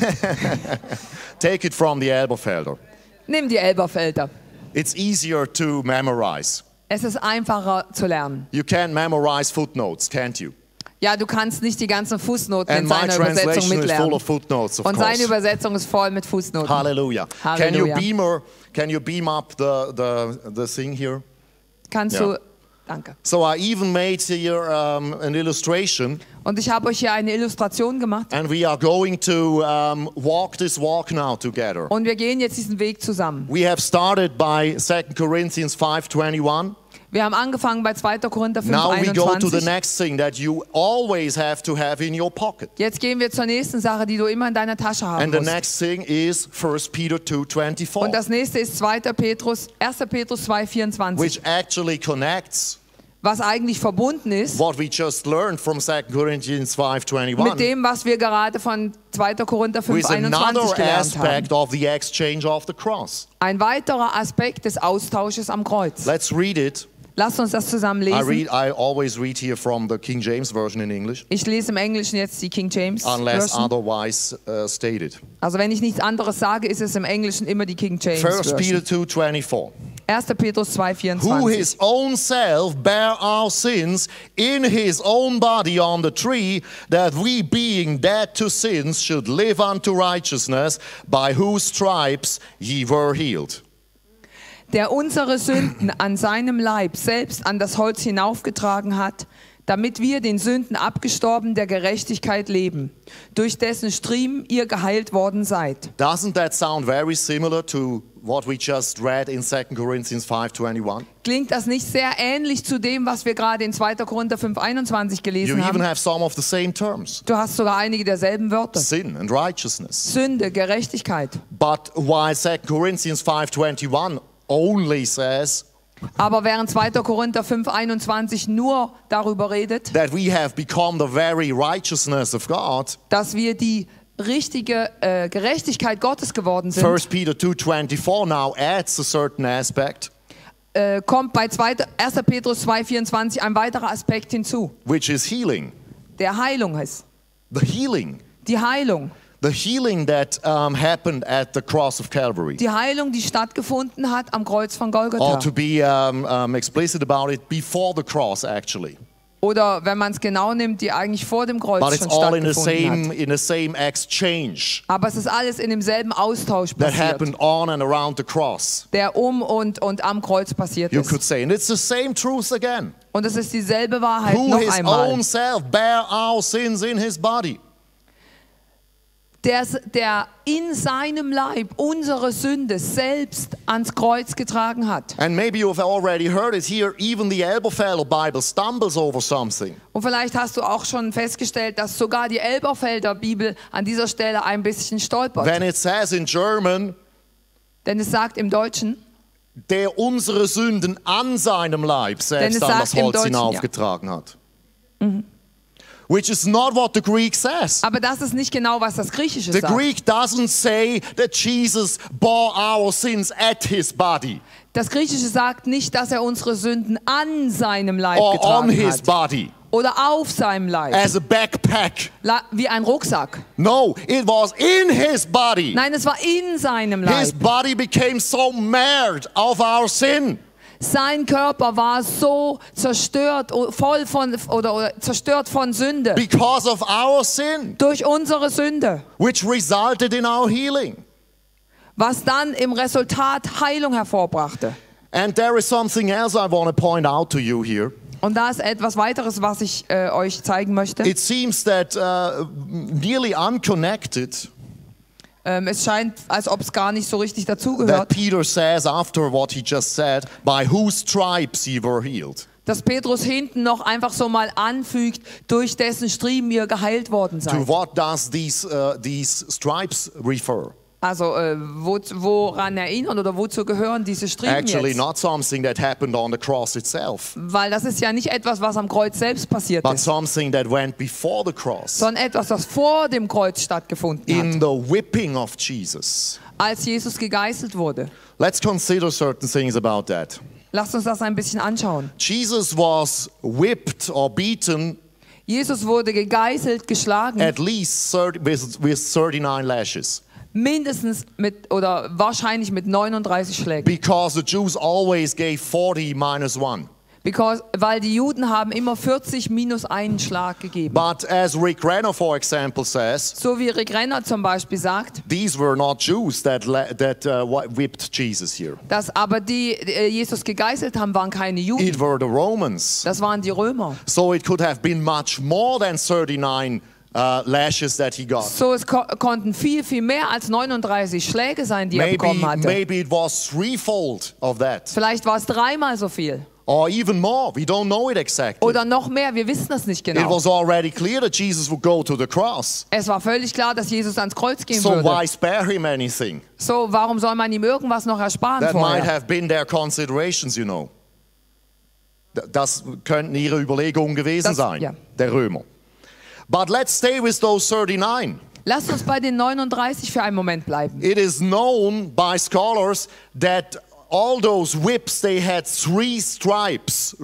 <laughs> take it from the Elberfelder. Nimm die Elberfelder. It's easier to memorize. Es ist einfacher zu lernen. You can memorize footnotes, can't you? Ja, du kannst nicht die ganzen Fußnoten And in seiner Übersetzung mitlernen. of footnotes, Und seine course. Übersetzung ist voll mit Fußnoten. Hallelujah. Can you beamer? Can you beam up the the the thing here? Kannst Ja. du. Danke. So I even made here um, an illustration, Und ich habe euch hier eine Illustration gemacht. and we are going to um, walk this walk now together. Und wir gehen jetzt diesen Weg zusammen. We have started by 2 Corinthians 5:21. Wir haben angefangen bei 2. Korinther 5, Now we go to the 21. next thing that you always have to have in your pocket. Jetzt gehen wir zur nächsten Sache, die du immer in deiner Tasche haben And the musst. next thing is 1 Peter Und 2:24, das nächste ist 2. Petrus, 1. Petrus 2, 24, which actually connects was eigentlich verbunden ist what we just learned from 2 Corinthians mit 5:21 dem, was wir gerade von 2. Korinther 5, with another 21 gelernt haben. aspect of the exchange of the cross. Ein weiterer Aspekt des Austausches am Kreuz. Let's read it. Lasst uns das zusammen I lesen. read I always read here from the King James version in English Ich lese im Englischen jetzt die King James unless Version. otherwise uh, stated. Also wenn ich nichts anderes sage, ist es im Englischen immer die King James 1 Peter Version. 2:24 1. Petrus 2, who 24. his own self bare our sins in his own body on the tree, that we being dead to sins should live unto righteousness, by whose stripes ye were healed. Der unsere Sünden an seinem Leib selbst an das Holz hinaufgetragen hat, damit wir den Sünden abgestorben der Gerechtigkeit leben, durch dessen Striemen ihr geheilt worden seid. Doesn't that sound very similar to what we just read in 2 Corinthians 5:21? Klingt das nicht sehr ähnlich zu dem, was wir gerade in 2. Korinther 5, 21 You gelesen even haben? have some of the same terms. Du hast sogar einige derselben Wörter. Sin and righteousness. Sünde, Gerechtigkeit. But while 2 Corinthians 5:21 only says Aber während 2. Korinther 5, 21 nur darüber redet, that we have become the very righteousness of God, dass wir die richtige äh, Gerechtigkeit Gottes geworden sind, 1 Peter 2:24 now adds a certain aspect, äh, kommt bei 2, 1. Petrus 2, 24 ein weiterer Aspekt hinzu, which is healing. der Heilung ist. The healing. Die Heilung. The healing that um, happened at the cross of Calvary. Die Heilung, die stattgefunden hat am Kreuz von Golgatha. Or to be um, um, explicit about it, before the cross, actually. Oder wenn man es genau nimmt, die eigentlich vor dem Kreuz But it's schon all in the stattgefunden same hat. in the same exchange Aber es ist alles in demselben Austausch that passiert, happened on and around the cross. der um und, und am Kreuz passiert You could say, and it's the same truth again. Und es ist dieselbe Wahrheit Who noch his einmal. own self bare our sins in his body. Der, der in seinem Leib unsere Sünde selbst ans Kreuz getragen hat. And maybe you've already heard it here, even the Elberfelder Bible stumbles over something. Und vielleicht hast du auch schon festgestellt, dass sogar die Elberfelder Bibel an dieser Stelle ein bisschen stolpert. When it says in German, Denn es sagt im Deutschen, der unsere Sünden an seinem Leib selbst an das Holz Deutschen, ja. hinaufgetragen hat. Which is not what the Greek says. aber das ist nicht genau, was das Griechische The sagt. Greek doesn't say that Jesus bore our sins at his body Das Griechische sagt nicht, dass er unsere Sünden an seinem Leib or on getragen his hat body oder auf seinem Leib, as a backpack. La- wie ein Rucksack. No, it was in his body. Nein, es war in seinem His Leib. body became so marred of our sin Sein Körper war so zerstört, voll von oder, oder zerstört von Sünde because of our sin, durch unsere Sünde, which resulted in our healing. was dann im Resultat Heilung hervorbrachte. And there is something else I want to point out to you here. Und da ist etwas weiteres, was ich äh, euch zeigen möchte. It seems that uh, nearly unconnected, Ähm, es scheint, als ob es gar nicht so richtig that dazugehört, Peter says after what he just said, by whose stripes ye were healed. dass Petrus hinten noch einfach so mal anfügt, durch dessen Striemen ihr geheilt worden To seid. what does these, uh, these stripes refer? Also äh, wo, woran erinnern oder wozu gehören diese Striemen Actually, jetzt? not something that happened on the cross itself, Weil das ist ja nicht etwas, was am Kreuz selbst passiert but ist, something that went before the cross sondern etwas, was vor dem Kreuz stattgefunden hat, in the whipping of Jesus. als Jesus gegeißelt wurde. Let's consider certain things about that. Lasst uns das ein bisschen anschauen. Jesus was whipped or beaten Jesus wurde gegeißelt, geschlagen, at least 30, with, with 39 lashes mindestens mit oder wahrscheinlich mit 39 Schlägen. because the Jews always gave 40 minus 1. Because, weil die Juden haben immer 40 minus einen Schlag gegeben. But as Rick Renner, for example, says, So wie Rick Renner zum Beispiel sagt, these were not Jews that, that uh, whi- whipped Jesus here. dass aber die äh, Jesus gegeißelt haben, waren keine Juden. It were the Romans. Das waren die Römer. So it could have been much more than 39 uh, lashes that he got. So es ko konnten viel, viel mehr als 39 Schläge sein, die er Maybe, bekommen hatte. maybe it was threefold of that. Vielleicht war es dreimal so viel. Or even more. We don't know it exactly. Oder noch mehr, wir wissen das nicht It genau. was already clear that Jesus would go to the cross. Es war völlig klar, dass Jesus ans Kreuz gehen So würde. why spare him anything? So, warum soll man ihm irgendwas noch ersparen That might vorher? have been their considerations, you know. Das könnten ihre Überlegungen gewesen Das- sein, ja. der Römer. But let's stay with those 39. Lasst uns bei den 39 für einen Moment bleiben. It is known by scholars that all those whips they had three stripes,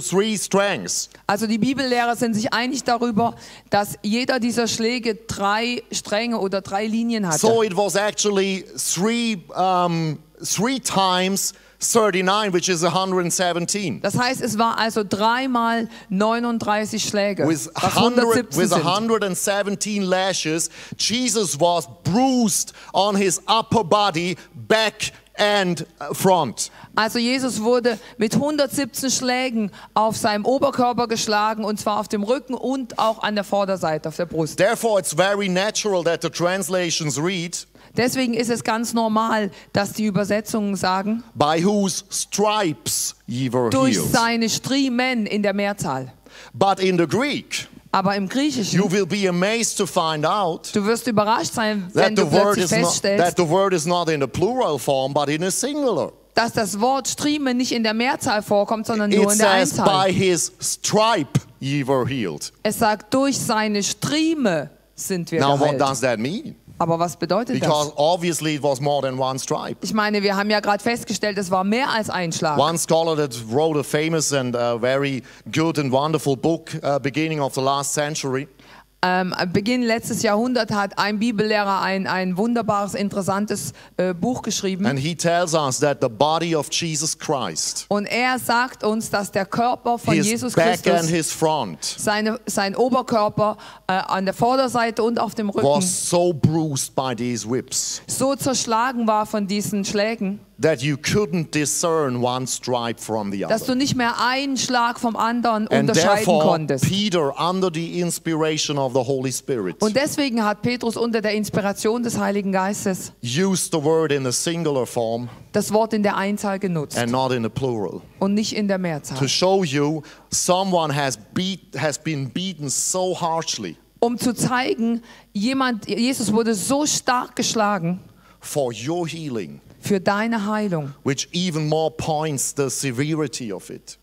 three strands. Also die Bibellehrer sind sich einig darüber, dass jeder dieser Schläge drei Stränge oder drei Linien hatte. So it was actually three, um, three times 39, which is 117. Das heißt, es war also dreimal 39 Schläge, With, was 100, 117 with sind. 117 lashes, Jesus was bruised on his upper body, back and uh, front. Also Jesus wurde mit 117 Schlägen auf seinem Oberkörper geschlagen und zwar auf dem Rücken und auch an der Vorderseite, auf der Brust. Therefore, it's very natural that the translations read, Deswegen ist es ganz normal, dass die Übersetzungen sagen, by whose stripes ye were durch healed. seine Striemen in der Mehrzahl. But in the Greek, Aber im Griechischen, you will be amazed to find out du wirst überrascht sein, wenn du the plötzlich is not, feststellst, that the word is not in a plural form, but in a singular. dass das Wort Striemen nicht in der Mehrzahl vorkommt, sondern It nur in der says, by Einzahl. his stripe ye were healed. Es sagt, durch seine Strieme sind wir Now, what geheilt. does that mean? Aber was bedeutet Because das? obviously it was more than one stripe. Ich meine, wir haben ja gerade festgestellt, es war mehr als ein Schlag. One scholar that wrote a famous and uh, very good and wonderful book, uh, beginning of the last century, Ähm, Beginn letztes Jahrhundert hat ein Bibellehrer ein, ein wunderbares, interessantes äh, Buch geschrieben. and he tells us that the body of Jesus Christ, Und er sagt uns, dass der Körper von his Jesus back and Christus, his front, seine, sein Oberkörper äh, an der Vorderseite und auf dem Rücken was so bruised by these whips so zerschlagen war von diesen Schlägen, that you couldn't discern one stripe from the dass other. du nicht mehr einen Schlag vom anderen And unterscheiden therefore, konntest. Peter, under the inspiration of the Holy Spirit, Und deswegen hat Petrus unter der Inspiration des Heiligen Geistes used the word in a singular form das Wort in der Einzahl genutzt and not in a plural. und nicht in der Mehrzahl. to show you someone has beat has been beaten so harshly um zu zeigen, jemand, Jesus wurde so stark geschlagen for your healing für deine Heilung, which even more points the severity of it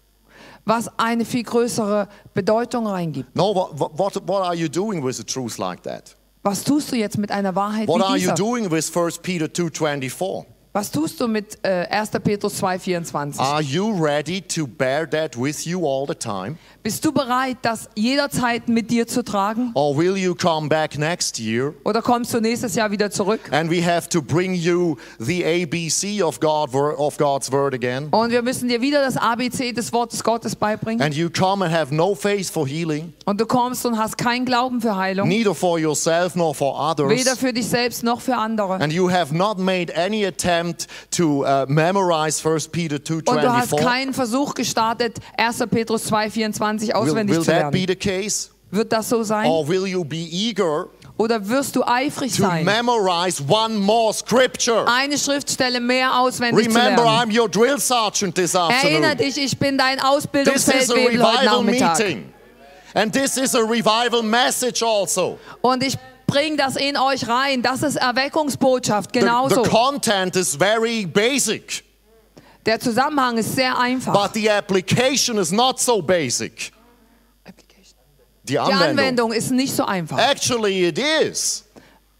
was eine viel größere Bedeutung reingibt. no what, what, what what are you doing with a truth like that Was tust du jetzt mit einer Wahrheit what are wie you dieser? doing with 1 peter 2.24 Was tust du mit äh, 1. Petrus 2,24? are you ready to bear that with you all the time Bist du bereit, das jederzeit mit dir zu tragen? or will you come back next year Oder kommst du nächstes Jahr wieder zurück? and we have to bring you the abc of god of god's word again Und wir müssen dir wieder das ABC des Wortes Gottes beibringen. and you come and have no faith for healing Und du kommst und hast keinen Glauben für Heilung. neither for yourself nor for others. Weder für dich selbst noch für andere. And you have not made any attempt to uh, memorize 1 Peter Und du hast 2:24. keinen Versuch gestartet, 1. Petrus 2,24 Will, auswendig will zu that be lernen. the case? Wird das so sein? Or will you be eager Oder wirst du eifrig to sein, memorize one more scripture? eine Schriftstelle mehr auswendig Remember, zu lernen? I'm your drill sergeant this Erinner afternoon. dich, ich bin dein Ausbildungsfeldwebel heute Nachmittag. meeting. And this is a revival message also. Und ich bringe das in euch rein. Das ist Erweckungsbotschaft, The, genauso. the content is very basic, Der Zusammenhang ist sehr einfach. but the application is not so basic. Die Die Anwendung. Anwendung ist nicht so einfach. Actually, it is.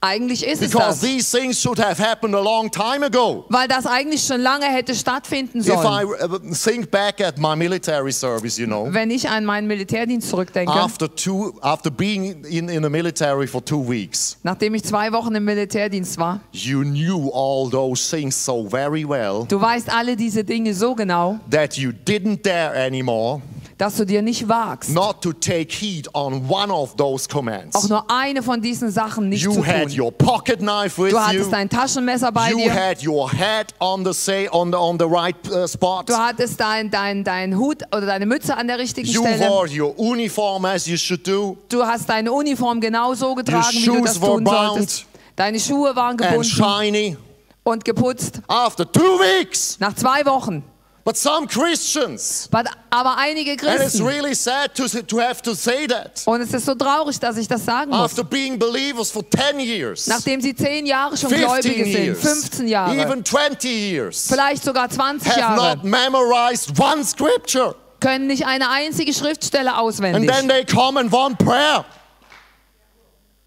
Eigentlich ist es Because das. these things should have happened a long time ago. Weil das eigentlich schon lange hätte stattfinden If I sollen. uh, think back at my military service, you know, Wenn ich an meinen Militärdienst zurückdenke, after two, after being in, in the military for two weeks, nachdem ich zwei Wochen im Militärdienst war, you knew all those things so very well du weißt alle diese Dinge so genau, that you didn't dare anymore dass du dir nicht wagst, not to take heed on one of those commands. auch nur eine von diesen Sachen nicht You zu had tun. your pocket knife with Du you. hattest dein Taschenmesser bei You dir. had your head on the say on the on the right uh, spot. Du hattest dein, dein, dein Hut oder deine Mütze an der richtigen You Stelle. wore your uniform as you should do. Du hast deine Uniform genau so getragen, wie du das tun solltest. Deine Schuhe waren and gebunden shiny. und geputzt. After two weeks, Nach zwei Wochen. But some Christians, But- Aber einige and it's Christen. really sad to to have to say that. Und es ist so traurig, dass ich das sagen muss. After being believers for 10 years, Nachdem sie zehn Jahre schon 15 Gläubige sind, years, 15 Jahre, even 20 years, vielleicht sogar 20 have Jahre, not memorized one scripture. können nicht eine einzige Schriftstelle And auswendig. then they come and want prayer.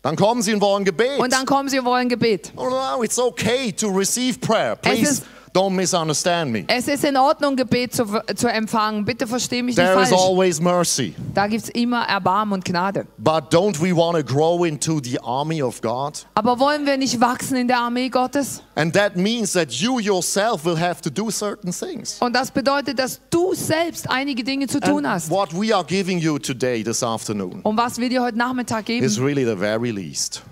Dann kommen sie und wollen Gebet. Und dann kommen sie und wollen Gebet. Oh no, it's okay to receive prayer. Please don't misunderstand me. Es ist in Ordnung, Gebet zu, zu empfangen. Bitte versteh mich nicht There is falsch. always mercy. Da gibt es immer Erbarmen und Gnade. But don't we want to grow into the army of God? Aber wollen wir nicht wachsen in der Armee Gottes? And that means that you yourself will have to do certain things. Und das bedeutet, dass du selbst einige Dinge zu tun And hast. what we are giving you today, this afternoon, Und was wir dir heute Nachmittag is geben, really the very least.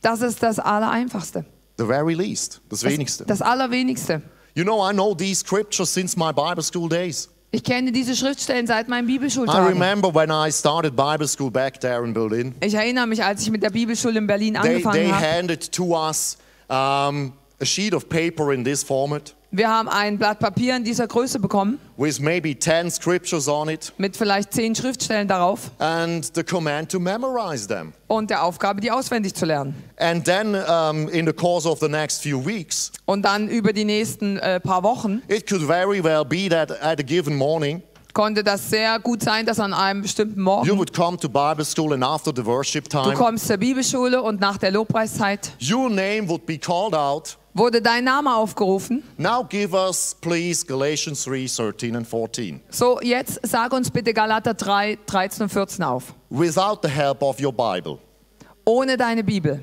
das ist das Allereinfachste. The very least. Das Das, wenigste. das Allerwenigste. You know, I know these scriptures since my Bible school days. Ich kenne diese Schriftstellen seit meinen I Bibelschultagen. remember when I started Bible school back there in Berlin. Ich erinnere mich, als ich mit der Bibelschule in Berlin They, they angefangen habe. handed to us um, a sheet of paper in this format Wir haben ein Blatt Papier in dieser Größe bekommen, with maybe 10 scriptures on it mit vielleicht zehn Schriftstellen darauf and the command to memorize them. und der Aufgabe, die auswendig zu lernen. And then um, in the course of the next few weeks, Und dann über die nächsten äh, paar Wochen it could very well be that at a given morning, konnte das sehr gut sein, dass an einem bestimmten you Morgen would come to Bible school and after the worship du time, kommst zur Bibelschule und nach der Lobpreiszeit your name would be called out. wurde dein Name aufgerufen. Now give us, please, Galatians 3 13 and 14. So, jetzt sag uns bitte Galater 3, 13 und 14 auf. Without the help of your Bible. Ohne deine Bibel.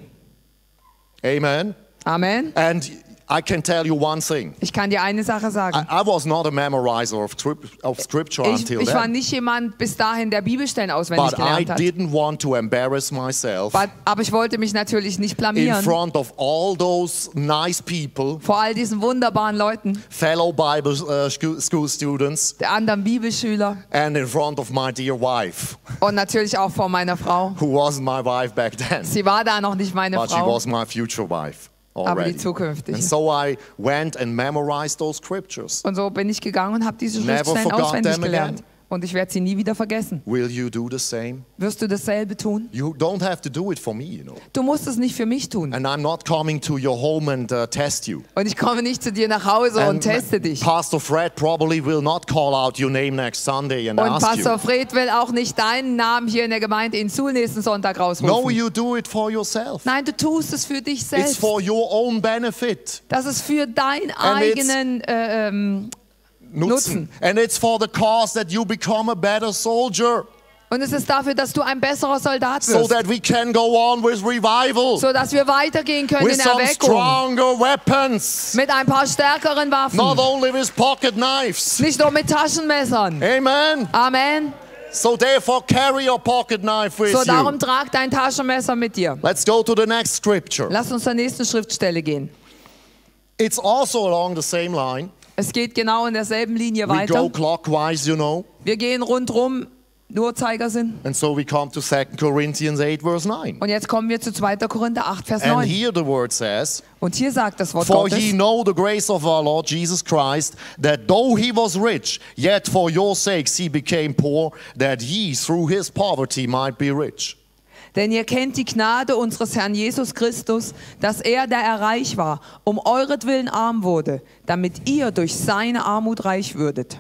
Amen. Amen. And I can tell you one thing. Ich kann dir eine Sache I, sagen. I was not a memorizer of, of scripture Ich, until ich war then. nicht jemand bis dahin, der Bibelstellen auswendig But I gelernt hat. didn't want to embarrass myself But- Aber ich wollte mich natürlich nicht in blamieren front of all those nice people, vor all diesen wunderbaren Leuten, fellow Bible uh, school, students, der anderen Bibelschüler and in front of my dear wife, und natürlich auch vor meiner Frau. who wasn't my wife back then, Sie war da noch nicht meine but she Frau, was my future wife aber die zukünftige. And so I went and memorized those scriptures. Und so bin ich gegangen und habe diese Schriftstellen auswendig gelernt. again. Und ich werde sie nie wieder vergessen. Will you do the same? Wirst du dasselbe tun? You don't have to do it for me, you know. Du musst es nicht für mich tun. And I'm not coming to your home and uh, test you. Und ich komme nicht zu dir nach Hause und And teste dich. Pastor Fred probably will not call out your name next Sunday and Und ask Pastor you. Fred will auch nicht deinen Namen hier in der Gemeinde in Suhl nächsten Sonntag No, rausrufen. you do it for yourself. Nein, du tust es für dich It's selbst. for your own benefit. Das ist für deinen And it's- eigenen äh, ähm, Nutzen. And it's for the cause that you become a better soldier und es ist dafür, dass du ein besserer Soldat wirst. so that we can go on with revival, so dass wir weitergehen können with in some Erweckung stronger weapons, mit ein paar stärkeren Waffen. not only with pocket knives. nicht nur mit Taschenmessern. Amen. Amen. So therefore carry your pocket knife with So darum trag dein Taschenmesser mit dir. Let's go to the next scripture. Lass uns zur nächsten Schriftstelle gehen. It's also along the same line. Es geht genau in derselben Linie We go weiter. clockwise, you know. Wir gehen rundrum, nur Zeigersinn. And so we come to 2 Corinthians 8, verse 9. Und jetzt kommen wir zu 2. Korinther 8, Vers And 9. here the word says, Und hier sagt das Wort For Gottes, ye know the grace of our Lord Jesus Christ, that though he was rich, yet for your sakes he became poor, that ye through his poverty might be rich. Denn ihr kennt die Gnade unseres Herrn Jesus Christus, dass er, der er reich war, um euretwillen arm wurde, damit ihr durch seine Armut reich würdet.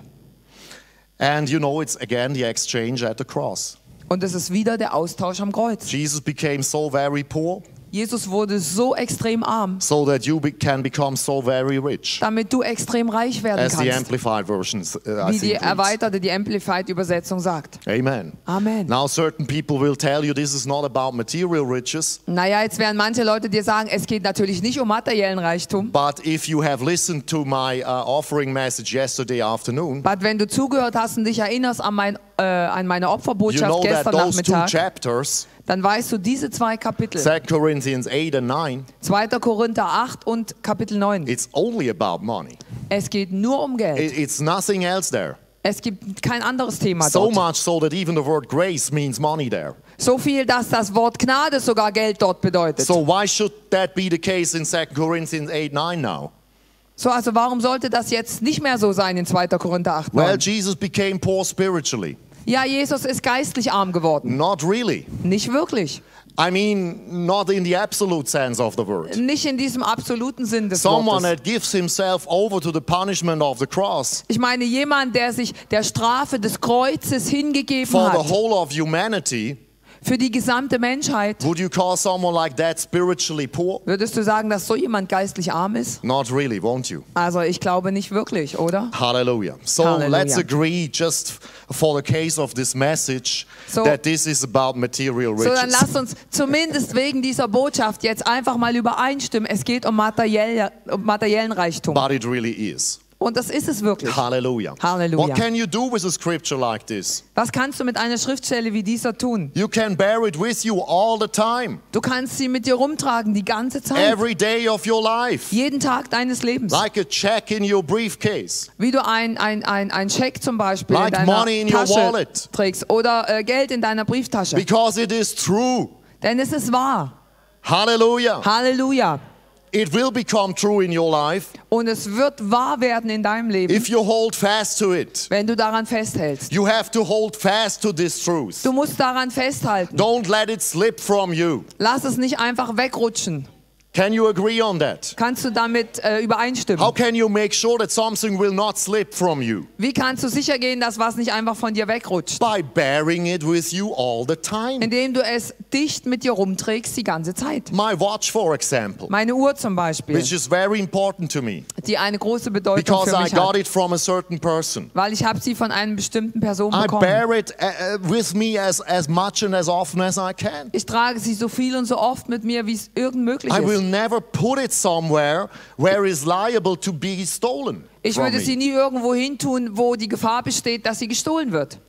And you know, it's again the exchange at the cross. Und es ist wieder der Austausch am Kreuz. Jesus became so very poor Jesus wurde so extrem arm, so that you can become so very rich. damit du extrem reich werden As the kannst. Amplified version uh, Wie die erweiterte, die Amplified Übersetzung sagt. Amen. Amen. Now, certain people will tell you this is not about material riches, Naja, jetzt werden manche Leute dir sagen, es geht natürlich nicht um materiellen Reichtum. but if you have listened to my uh, offering message yesterday afternoon, Aber wenn du zugehört hast und dich erinnerst an, mein, äh, an meine you Opferbotschaft know that gestern Nachmittag, chapters, dann weißt du diese zwei Kapitel, 2 Corinthians 8 and 9, 2. Korinther 8 und Kapitel 9, it's only about money. es geht nur um Geld. It- It's nothing else there. Es gibt kein anderes Thema So dort. much so that even the word grace means money there. So viel, dass das Wort Gnade sogar Geld dort bedeutet. So why should that be the case in 2 Corinthians 8 9 now? So, also warum sollte das jetzt nicht mehr so sein in 2. Korinther 8? Well, 9? Jesus became poor spiritually. Ja, Jesus ist geistlich arm geworden. Not really. Nicht wirklich. I mean, not in the absolute sense of the word. Nicht in diesem absoluten Sinn des Someone Wortes. that gives himself over to the punishment of the cross Ich meine, jemand, der sich der Strafe des Kreuzes hingegeben for the hat whole of humanity, für die gesamte Menschheit. would you call someone like that spiritually poor? Würdest du sagen, dass so jemand geistlich arm ist? Not really, won't you? Also ich glaube nicht wirklich, oder? Hallelujah. So Hallelujah. let's agree, just for the case of this message, So- that this is about material So, dann riches. lasst uns zumindest wegen dieser Botschaft jetzt einfach mal übereinstimmen. Es geht um, materiell, um materiellen Reichtum. But it really is. Und das ist es wirklich. Hallelujah. Hallelujah. What can you do with a scripture like this? Was kannst du mit einer Schriftstelle wie dieser tun? You can bear it with you all the time, Du kannst sie mit dir rumtragen die ganze Zeit. every day of your life, jeden Tag deines Lebens. like a check in your briefcase. Wie du ein, ein, ein, ein Scheck zum Beispiel Like in deiner money in your Tasche wallet. trägst oder äh, Geld in deiner Brieftasche. Because it is true. Denn es ist wahr. Hallelujah. Halleluja. It will become true in your life Und es wird wahr werden in deinem Leben, if you hold fast to it. wenn du daran festhältst. You have to hold fast to this truth. Du musst daran festhalten. Don't let it slip from you. Lass es nicht einfach wegrutschen. Can you agree on that? Kannst du damit äh, übereinstimmen? How can you make sure that something will not slip from you? Wie kannst du sicher gehen, dass was nicht einfach von dir wegrutscht? By bearing it with you all the time. Indem du es dicht mit dir rumträgst die ganze Zeit. My watch, for example, Meine Uhr zum Beispiel, which is very important to me die eine große Bedeutung because für I mich got hat. it from a certain person. Weil ich habe sie von einer bestimmten Person I bekommen. bear it uh, uh, with me as, as much and as often as I can. Ich trage sie so viel und so oft mit mir, wie es irgend möglich I ist. Never put it somewhere where it's liable to be stolen. Ich würde sie nie irgendwo hin tun, wo die Gefahr besteht, dass sie gestohlen wird.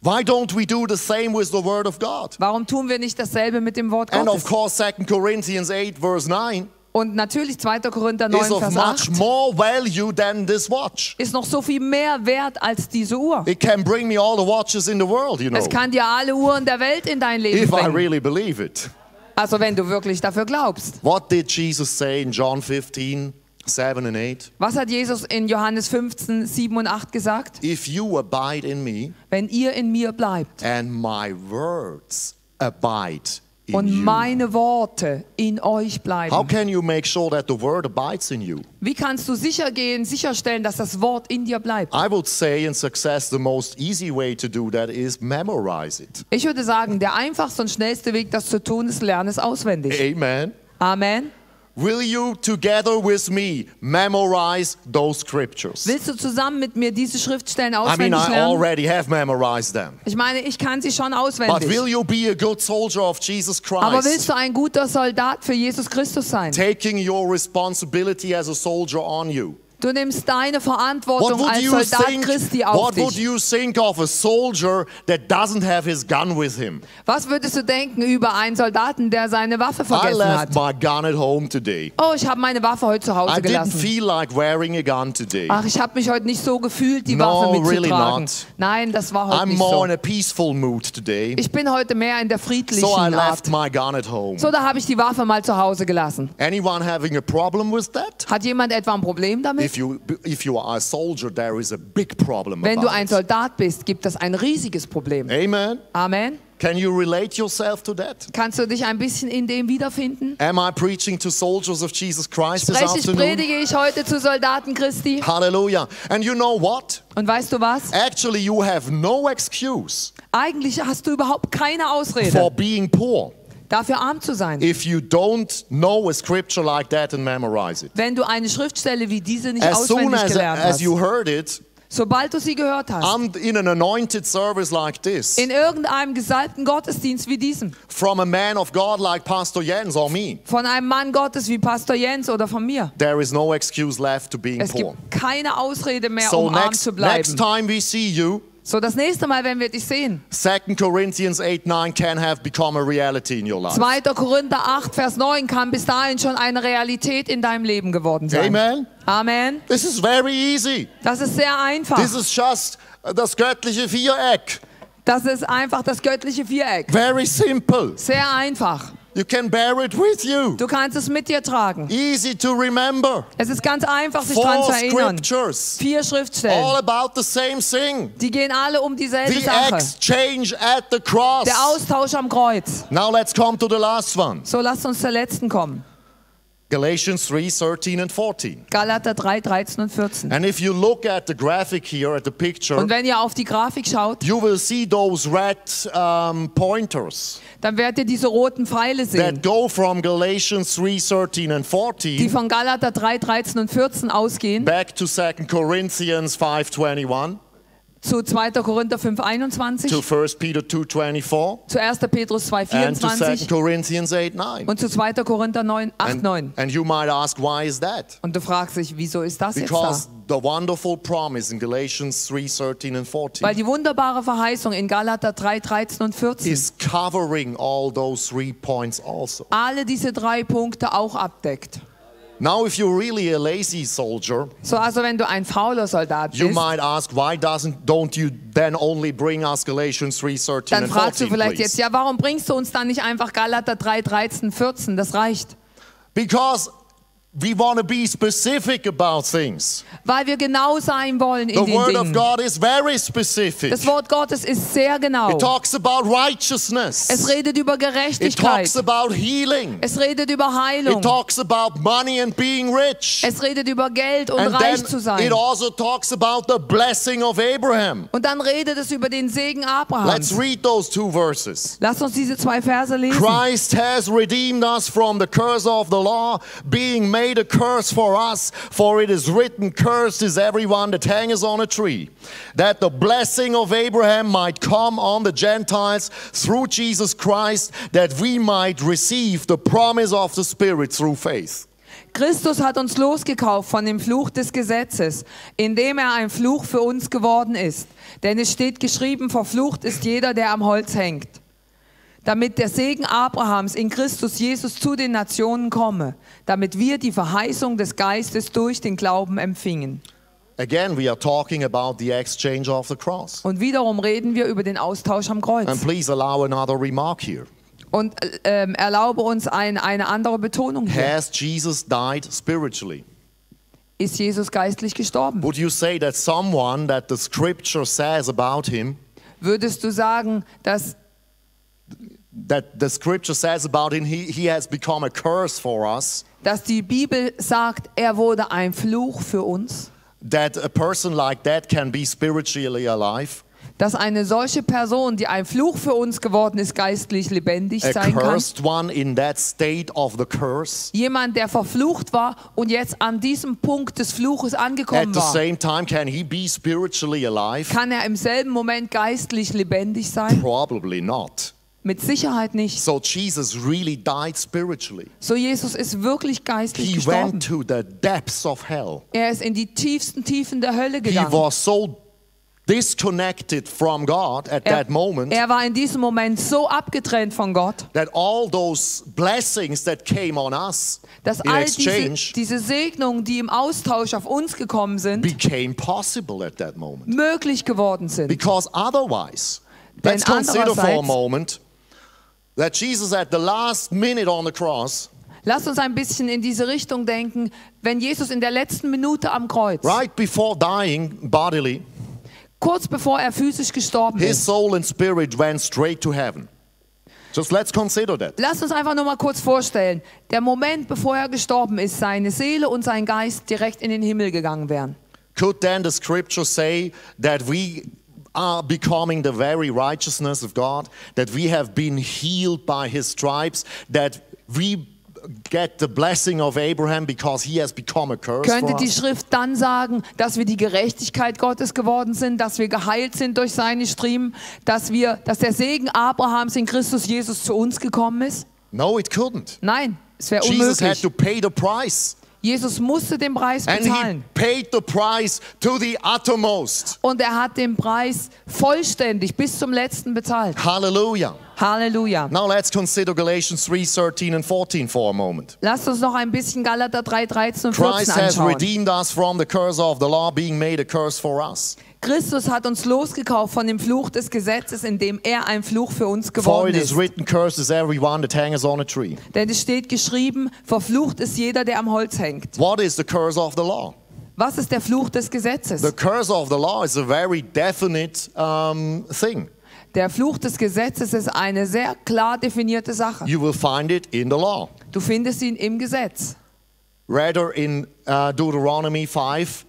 Why don't we do the same with the Word of God? Warum tun wir nicht dasselbe mit dem Wort And of Gottes? course, 2 Corinthians 8, verse 9, Und natürlich 2. Korinther 9, is of Vers much 8 more value than this watch. ist noch so viel mehr wert als diese Uhr. It can bring me all the watches in the world, you know, Es kann dir alle Uhren der Welt in dein Leben if I bringen. really believe it. Also wenn du wirklich dafür glaubst. What did Jesus say in John 15, 7 and 8? Was hat Jesus in Johannes 15, 7 und 8 gesagt? If you abide in me Wenn ihr in mir bleibt and my words abide und meine Worte in euch how bleiben, can you make sure that the word abides in you? wie kannst du sicher gehen, sicherstellen, dass das Wort in dir bleibt? I would say in success, the most easy way to do that is memorize it. Ich würde sagen, der einfachste und schnellste Weg, das zu tun, ist, lerne es auswendig. Amen. Amen. Will you together with me memorize those scriptures? Willst du zusammen mit mir diese Schriftstellen auswendig I mean, I lernen? already have memorized them. Ich meine, ich kann sie schon auswendig. But will you be a good soldier of Jesus Christ? Aber willst du ein guter Soldat für Jesus Christus sein? Taking your responsibility as a soldier on you. Du nimmst deine Verantwortung would als Soldat think? Christi auf What would dich. you think of a soldier that doesn't have his gun with him? Was würdest du denken über einen Soldaten, der seine Waffe I vergessen left hat? my gun at home today. Oh, ich habe meine Waffe heute zu I Hause didn't gelassen. feel like wearing a gun today. Ach, ich habe mich heute nicht so gefühlt, die No, Waffe really mitzutragen. not. Nein, das war heute I'm nicht more so. in a peaceful mood today. Ich bin heute mehr in der friedlichen So I Art. left my gun at home. So, da habe ich die Waffe mal zu Hause gelassen. Anyone having a problem with that? Hat jemand etwa ein Problem damit? If you if you are a soldier, there is a big problem Wenn du ein. Soldat bist, gibt es ein riesiges Problem. Amen. Amen. Can you relate yourself to that? Kannst du dich ein bisschen in dem wiederfinden? Am I preaching to soldiers of Jesus Christ this Spreche ich, afternoon? predige ich heute zu Soldaten Christi. Hallelujah. And you know what? Und weißt du was? Actually, you have no excuse Eigentlich hast du überhaupt keine for Ausrede, being poor. Dafür arm zu sein. if you don't know a scripture like that and memorize it. Wenn du eine Schriftstelle wie diese nicht As auswendig as, gelernt as hast, you heard it, sobald du sie gehört hast, in an anointed service like this, in irgendeinem gesalbten Gottesdienst wie diesem, from a man of God like Pastor Jens or me, von einem Mann Gottes wie Pastor Jens oder von mir, there is no excuse left to being es poor. gibt keine Ausrede mehr, So um arm next, zu next bleiben. time we see you, So, das nächste Mal, wenn wir dich sehen, 2 Corinthians 8 9 can have become a reality in your life. 2. Korinther 8, Vers 9 kann bis dahin schon eine Realität in deinem Leben geworden sein. Amen. Amen. This is very easy. Das ist sehr einfach. This is just das göttliche Viereck. Das ist einfach das göttliche Viereck. Very simple. Sehr einfach. You can bear it with you. Du kannst es mit dir tragen. Easy to remember. Es ist ganz einfach, sich daran zu erinnern. scriptures. Vier All Schriftstellen. about the same thing. Die gehen alle um dieselbe The Sache. exchange at the cross. Der Austausch am Kreuz. Now let's come to the last one. So, lasst uns zur letzten kommen. Galatians 3 13 and 14. Galater 3, 13 und 14. And if you look at the graphic here, at the picture, Und wenn ihr auf die Grafik schaut, you will see those red um, pointers dann werdet ihr diese roten Pfeile sehen, that go from Galatians 3 13 and die 14 von Galater 3, 13 und 14 ausgehen back to 2 Corinthians 5 21 zu 2. Korinther 5, 21, to 1 Peter 2 24 zu 1. Petrus 2, and to 2 24 Corinthians 8 9. und zu 2. Korinther 9, 8, 9. And, you might ask, why is that? Und du fragst dich, wieso ist das jetzt da? Because the wonderful promise in Galatians 3 13 and 14 Weil die wunderbare Verheißung in Galater 3, 13 und 14 is covering all those three points also. alle diese drei Punkte auch abdeckt. Now, if you're really a lazy soldier, So, also wenn du ein fauler Soldat you bist, might ask, why doesn't don't you then only bring us Galatians 3 13 dann and fragst du 14, vielleicht please? jetzt, ja, warum bringst du uns dann nicht einfach Galater 3, 13, 14? Das reicht. Because we want to be specific about things. Weil wir genau sein wollen in The den Word of Dingen. God is very specific. Das Wort Gottes ist sehr genau. It talks about righteousness. Es redet über It Gerechtigkeit. talks about healing. Es redet über It Heilung. talks about money and being rich. Es redet über Geld und And reich zu it sein. also talks about the blessing of Abraham. Und dann redet es über den Segen Let's Abrahams. read those two verses. Lass uns diese zwei Verse lesen. Christ has redeemed us from the curse of the law, being made a curse for us. For it is written, Cursed is everyone that hangeth on a tree, that the blessing of Abraham might come on the Gentiles through Jesus Christ, that we might receive the promise of the Spirit through faith. Christus hat uns losgekauft von dem Fluch des Gesetzes, indem er ein Fluch für uns geworden ist. Denn es steht geschrieben, verflucht ist jeder, der am Holz hängt. Damit der Segen Abrahams in Christus Jesus zu den Nationen komme, damit wir die Verheißung des Geistes durch den Glauben empfingen. Again, we are talking about the exchange of the cross. Und wiederum reden wir über den Austausch am And Kreuz. please allow another remark here. Und äh, ähm, erlaube uns ein, eine andere Betonung hier. Has Jesus died spiritually? Ist Jesus geistlich gestorben? Would you say that someone that the scripture says about him, Würdest du sagen, dass that the scripture says about him, he, he has become a curse for us, dass die Bibel sagt, er wurde ein Fluch für uns, that a person like that can be spiritually alive, dass eine solche Person, die ein Fluch für uns geworden ist, geistlich lebendig a sein kann. cursed one in that state of the curse, Jemand, der verflucht war und jetzt an diesem Punkt des Fluches at angekommen the war, same time, can he be spiritually alive? kann er im selben Moment geistlich lebendig sein? Probably not. Mit Sicherheit nicht. So Jesus really died spiritually. So Jesus ist wirklich geistlich He gestorben. went to the depths of hell. Er ist in die tiefsten Tiefen der Hölle He gegangen. was so disconnected from God at Er, that moment er war in diesem Moment so abgetrennt von Gott, that all those blessings that came on us dass in all diese, exchange diese Segnungen, die im Austausch auf uns gekommen sind, became possible at that moment. möglich geworden sind. Because otherwise, Denn let's consider for a moment that Jesus at the last minute on the cross, Lasst uns ein bisschen in diese Richtung denken, wenn Jesus in der letzten Minute am Kreuz, right before dying bodily, kurz bevor er physisch gestorben his ist, soul and spirit went straight to heaven. Just let's consider that. lasst uns einfach nur mal kurz vorstellen, der Moment, bevor er gestorben ist, seine Seele und sein Geist direkt in den Himmel gegangen wären. Could then the scripture say that we are becoming the very righteousness of God, that we have been healed by his stripes, that we get the blessing of Abraham because he has become a curse Könnte die? Schrift dann sagen, dass wir die Gerechtigkeit Gottes geworden sind, dass wir geheilt sind durch seine Striemen, dass wir, dass der Segen Abrahams in Christus Jesus zu uns gekommen ist? No, it couldn't. Nein, es wäre Jesus had to pay the price. Jesus musste den Preis And he bezahlen. Und er hat den Preis vollständig bis zum letzten bezahlt. Hallelujah. Halleluja. Now let's consider Galatians 3 13 and 14 for a moment. Lasst uns noch ein bisschen Galater 3, 13 und 14 Christ has anschauen. redeemed us from the curse of the law, being made a curse for us. Christus hat uns losgekauft von dem Fluch des Gesetzes, indem er ein Fluch für uns geworden ist. written. Denn es steht geschrieben, verflucht ist jeder, der am Holz hängt. What is the curse of the law? Was ist der Fluch des Gesetzes? The curse of the law is a very definite um, thing. Der Fluch des Gesetzes ist eine sehr klar definierte Sache. You will find it in the law. Du findest ihn im Gesetz. Rather in uh, Deuteronomy 5,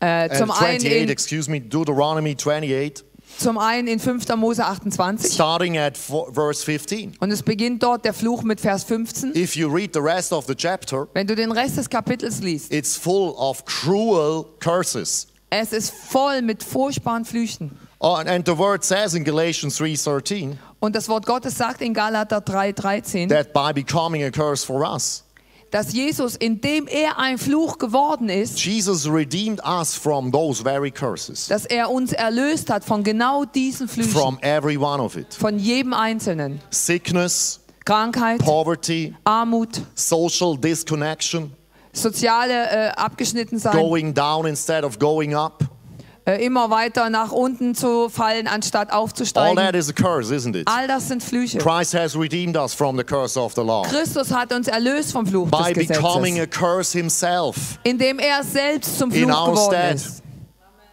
Äh, zum, einen 28, in, excuse me, Deuteronomy 28, zum einen in 5. Mose 28 starting at verse 15. und es beginnt dort der Fluch mit Vers 15. If you read the rest of the chapter, Wenn du den Rest des Kapitels liest, it's full of cruel curses. es ist voll mit furchtbaren Flüchen. Oh, and, and the word says in Galatians 3:13 Und das Wort Gottes sagt in Galater 3,13, that by becoming a curse for us, dass Jesus, indem er ein Fluch geworden ist, Jesus redeemed us from those very curses, dass er uns erlöst hat von genau diesen Flüchen, from every one of it. von jedem Einzelnen. Sickness, Krankheit, poverty, Armut, social disconnection, soziale äh, Abgeschnittensein, going down instead of going up. Äh, immer weiter nach unten zu fallen, anstatt All aufzusteigen. that is a curse, isn't it? All das sind Flüche. Christ has redeemed us from the curse of the law Christus hat uns erlöst vom Fluch by des becoming a Gesetzes, curse himself indem er selbst zum in Fluch our geworden stead. ist.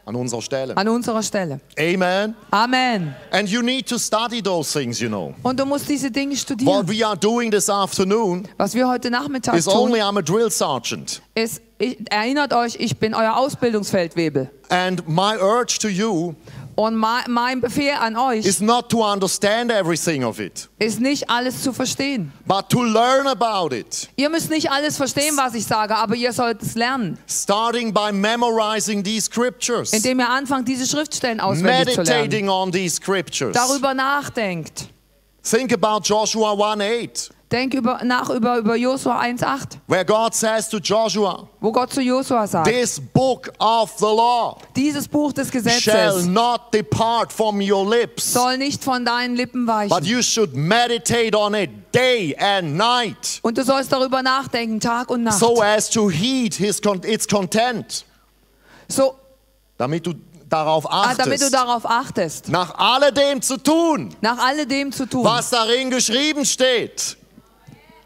An unserer Stelle. An unserer Stelle. Amen. Amen. And you need to study those things, you know. Und du musst diese Dinge What studieren. we are doing this afternoon Was wir heute Nachmittag is tun, only I'm a drill sergeant. ist, ich, erinnert euch, ich bin euer Ausbildungsfeldwebel. And my urge to you Und mein, mein Befehl an euch is not to understand everything of it, ist nicht alles zu verstehen. but to learn about it, Ihr müsst nicht alles verstehen, was ich sage, aber ihr sollt es lernen, starting by memorizing these scriptures, indem ihr anfangt, diese Schriftstellen auswendig zu lernen. meditating on these scriptures. Darüber nachdenkt. Think about Joshua 1:8, Denk über, nach über, über Josua 1,8, where God says to Joshua, wo Gott zu Josua sagt, This book of the law dieses Buch des shall Gesetzes not depart from your lips, soll nicht von deinen Lippen but weichen. you should meditate on it day and night. Und du sollst darüber nachdenken, Tag und Nacht. so as to heed his its content, So, damit du darauf ah, damit du achtest, darauf achtest, nach alledem zu tun, nach alledem zu tun, was darin geschrieben steht.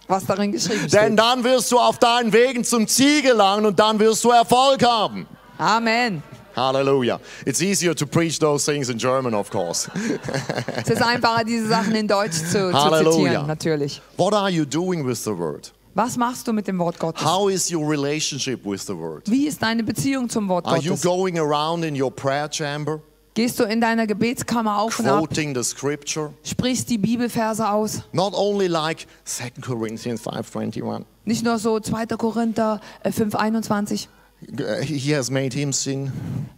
Was darin geschrieben Denn steht. dann wirst du auf deinen Wegen zum Ziel gelangen und dann wirst du Erfolg haben. Amen. Hallelujah. It's easier to preach those things in German, of course. <laughs> Es ist einfacher, diese Sachen in Deutsch zu, zu Halleluja. zitieren, natürlich. What are you doing with the word? Was machst du mit dem Wort Gottes? How is your relationship with the word? Wie ist deine Beziehung zum Wort Are you Gottes? going around in your prayer chamber, Gehst du in deiner Gebetskammer auf und ab, quoting the scripture? sprichst die Bibelverse aus? Not only like 2 Corinthians 5:21. Nicht nur so 2. Korinther äh, 5, 21. Uh, He has made him sin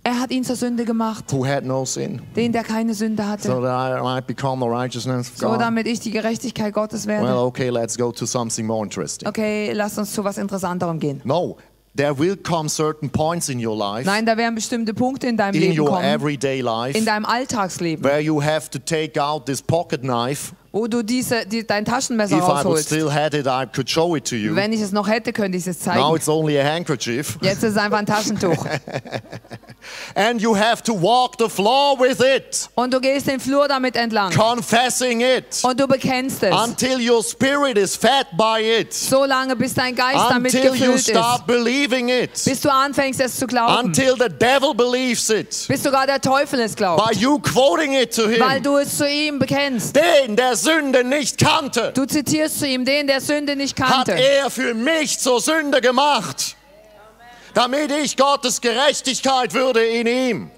Er hat ihn zur Sünde gemacht, who had no sin, den, der keine Sünde so hatte, that I might become the righteousness of so God. damit ich die Gerechtigkeit Gottes Well, werde. okay, let's go to something more interesting. Okay, lass uns zu was Interessanterem gehen. No, there will come certain points in your life, Nein, da werden bestimmte Punkte in deinem in Leben your kommen, everyday life, in deinem Alltagsleben, where you have to take out this pocket knife. Wo du diese, die, dein Taschenmesser If I would rausholst. still had it, I could show it to you. Wenn ich es noch hätte, könnte ich es Now zeigen. it's only a handkerchief. Jetzt ist es einfach ein Taschentuch. <laughs> And you have to walk the floor with it, Und du gehst den Flur damit entlang. confessing it, Und du bekennst es. until your spirit is fed by it, So lange, bis dein Geist damit until you gefüllt start ist. believing it, Bis du anfängst, es zu glauben. until the devil believes it, Bis sogar der Teufel es by glaubt. you quoting it to Weil him. du es zu ihm bekennst. Den, der Sünde nicht kannte, Du zitierst zu ihm, den der Sünde nicht hat kannte. er für mich zur Sünde gemacht, damit ich Gottes Gerechtigkeit würde in ihm.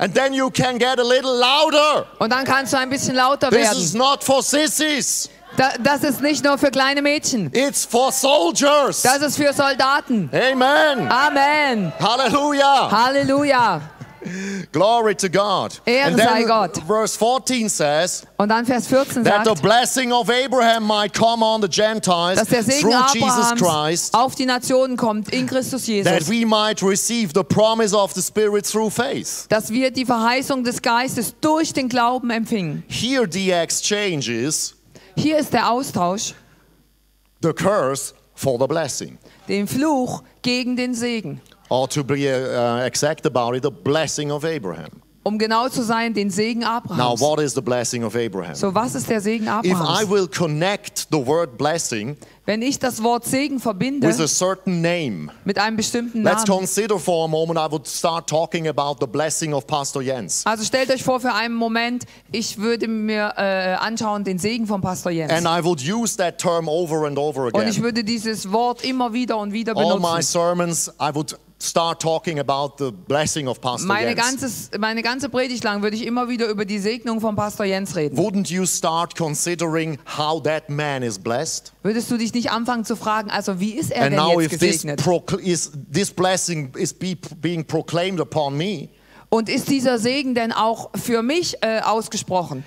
And then you can get a little louder. Und dann kannst du ein bisschen lauter This is werden. not for sissies. Da, das ist nicht nur für kleine Mädchen. It's for soldiers. Das ist für Soldaten. Amen. Amen. Hallelujah. Halleluja. Glory to God. Ehre and sei Gott. verse 14 says Und dann Vers 14 that the sagt, blessing of Abraham might come on the Gentiles dass der Segen through Jesus Christ, auf die Nationen kommt in Christus that Jesus. we might receive the promise of the Spirit through faith. Dass wir die Verheißung des Geistes durch den Glauben empfingen. Here the exchange is Hier ist der Austausch, the curse for the blessing. den Fluch gegen den Segen. Or to be uh, exact about it, the blessing of Abraham. Um genau zu sein, den Segen Now, Abrahams. what is the blessing of Abraham? So, was ist der Segen If I Abrahams? will connect the word blessing Wenn ich das Wort Segen verbinde with a certain name, mit einem bestimmten let's Namen. consider for a moment I would start talking about the blessing of Pastor Jens. Also stellt euch vor für einen Moment, ich würde mir äh, anschauen den Segen von Pastor Jens. And I would use that term over and over Und ich again. würde dieses Wort immer wieder und wieder All my benutzen. sermons, I would start talking about the blessing of Pastor Meine, Jens. ganzes, meine ganze Predigt lang würde ich immer wieder über die Segnung von Pastor Jens reden. Wouldn't you start considering how that man is blessed? Würdest du dich nicht anfangen zu fragen, also wie ist er And denn now, jetzt if this, gesegnet? procl- is, this blessing is be, being proclaimed upon me, Und ist dieser Segen denn auch für mich äh, ausgesprochen?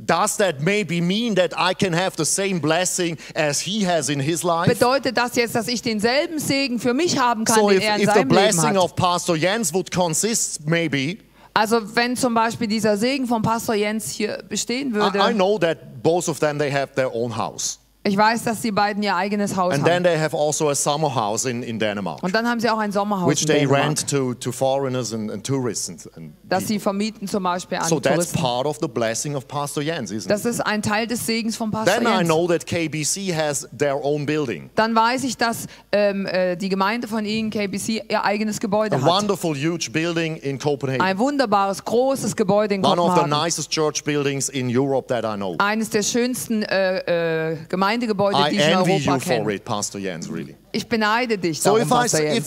Does that maybe mean that I can have the same blessing as he has in his life? Bedeutet das jetzt, dass ich denselben Segen für mich haben kann, So den if, er in if the seinem Leben blessing hat? of Pastor Jens would consist maybe, Also wenn zum Beispiel dieser Segen von Pastor Jens hier bestehen I, I würde, know that both of them, they have their own house. Ich weiß, dass die beiden ihr eigenes Haus And then haben. they have also a summer house in, in Denmark, Und dann haben sie auch ein Sommerhaus which in they Dänemark, rent to, to foreigners and, and tourists. And, and das sie vermieten zum Beispiel an so that's Touristen. part of the blessing of Pastor Jens, isn't it? Das ist ein Teil des Segens von Pastor Then I Jens. know that KBC has their own building. Dann weiß ich, dass ähm, äh, die Gemeinde von ihnen, KBC, ihr eigenes A Gebäude hat. wonderful, huge building in Copenhagen. Ein wunderbares, großes Gebäude in One of the Kopenhagen. nicest church buildings in Europe that I know. Eines der schönsten äh, äh, Gemeindegebäude, I die ich in Europa kenne. Jens, really. Ich beneide dich So darum, I, Pastor Jens. I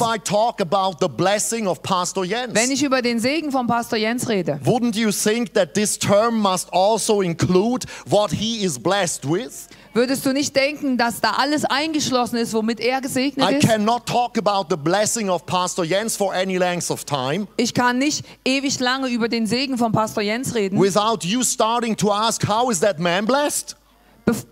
Pastor Wenn Jens, ich über den Segen von Pastor Jens rede, wouldn't you think that this term must also include what he is blessed with? würdest du nicht denken, dass da alles eingeschlossen ist, womit er gesegnet ist? Jens Ich kann nicht ewig lange über den Segen von Pastor Jens reden, without you starting to ask, how is that man blessed?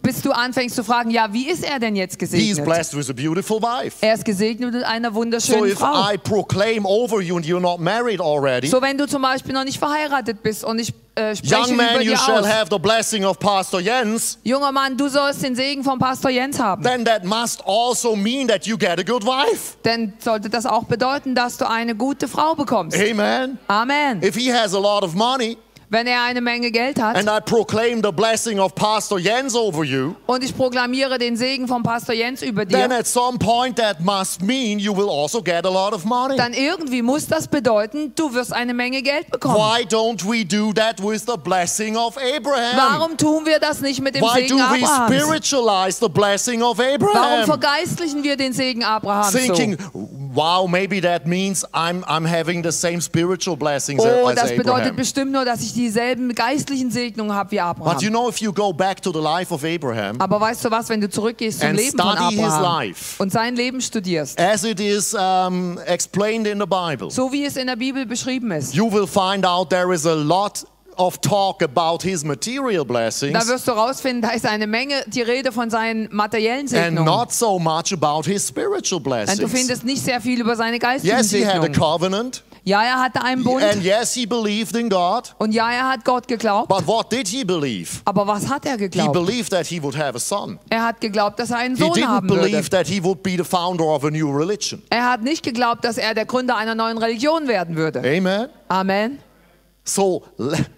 Bis du anfängst zu fragen, ja, wie ist er denn jetzt gesegnet? blessed with a beautiful wife. Er ist gesegnet mit einer So wunderschönen if Frau. I proclaim over you and you're not married already, So, wenn du zum Beispiel noch nicht verheiratet bist und ich äh, spreche young über man, you dir shall aus, have the blessing of Pastor Jens, junger Mann, du sollst den Segen von Pastor Jens haben. then that must also mean that you get a good wife. Denn sollte das auch bedeuten, dass du eine gute Frau bekommst. Amen. Amen. If he has a lot of money Wenn er eine Menge Geld hat and I proclaim the blessing of Pastor Jens over you, und ich proklamiere den Segen von Pastor Jens über then dir, at some point that must mean you will also get a lot of money. dann irgendwie muss das bedeuten, du wirst eine Menge Geld bekommen. Why don't we do that with the blessing of Abraham? Warum tun wir das nicht mit dem Why do Segen we Abrahams? spiritualize the blessing of Warum Abraham? vergeistlichen wir den Segen Abrahams Thinking, so? wow, maybe that means I'm, I'm having the same spiritual blessings Oh, as das bedeutet Abraham. bestimmt nur, dass ich dieselben geistlichen Segnungen habe wie Abraham. But you know, if you go back to the life of Abraham, Aber weißt du was, wenn du zurückgehst zum Leben von Abraham life. und sein Leben studierst, as it is um, explained in the Bible, so wie es in der Bibel beschrieben ist, you will find out there is a lot of talk about his material da blessings wirst du rausfinden, da ist eine Menge die Rede von seinen materiellen and Segnungen. not so much about his spiritual Und du blessings. findest nicht sehr viel über seine geistlichen Yes, he had a Segnungen. covenant, Ja, er hatte einen Bund and yes, he believed in God. und ja, er hat Gott geglaubt. But what did he believe? Aber was hat er He geglaubt? believed that he would have a son. Er hat geglaubt, dass er einen He Sohn didn't haben believe würde. that he would be the founder of a new religion. Er hat nicht geglaubt, dass er der Gründer einer neuen Religion werden würde. Amen. Amen. So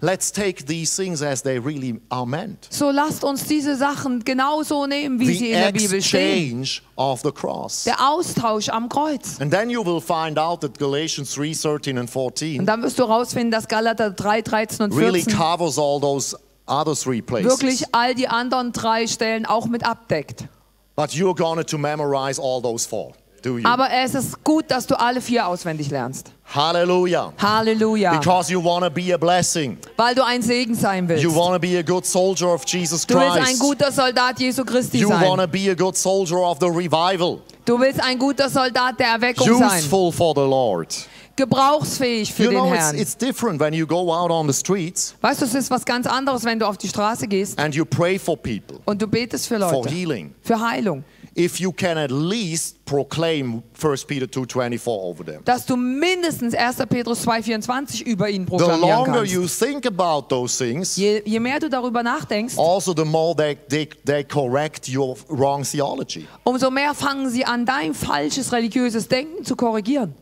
let's take these things as they really are meant. So lasst uns diese Sachen genauso nehmen, wie sie The in der Bibel stehen. exchange of the cross. Der Austausch am Kreuz. And then you will find out that Galatians 3 13 and Und dann wirst du herausfinden, dass Galater 3, 13 und really covers all those other three places. wirklich all die anderen drei Stellen auch mit abdeckt. But you're going to memorize all those four. Do you? Aber es ist gut, dass du alle vier auswendig lernst. Hallelujah. Halleluja. Because you want to be a blessing. Weil du ein Segen sein willst. You want to be a good soldier of Jesus Du willst ein Christ. guter Soldat Jesu Christi You want to sein. be a good soldier of the revival. Du willst ein guter Soldat der Erweckung sein. Useful for the Lord. Gebrauchsfähig für You den know, it's, Herrn. it's different when you go out on the streets Weißt du, es ist was ganz anderes, wenn du auf die Straße gehst and you pray for people und du betest für for Leute. healing. Für Heilung. If you can at least proclaim 1 Peter 2.24 over them. Dass du mindestens 1. Petrus 2,24 über ihn proklamieren The proklamieren longer kannst. you think about those things, Je, je mehr du darüber nachdenkst, also the more they, they, they correct your wrong theology. umso mehr fangen sie an, dein falsches religiöses Denken zu korrigieren.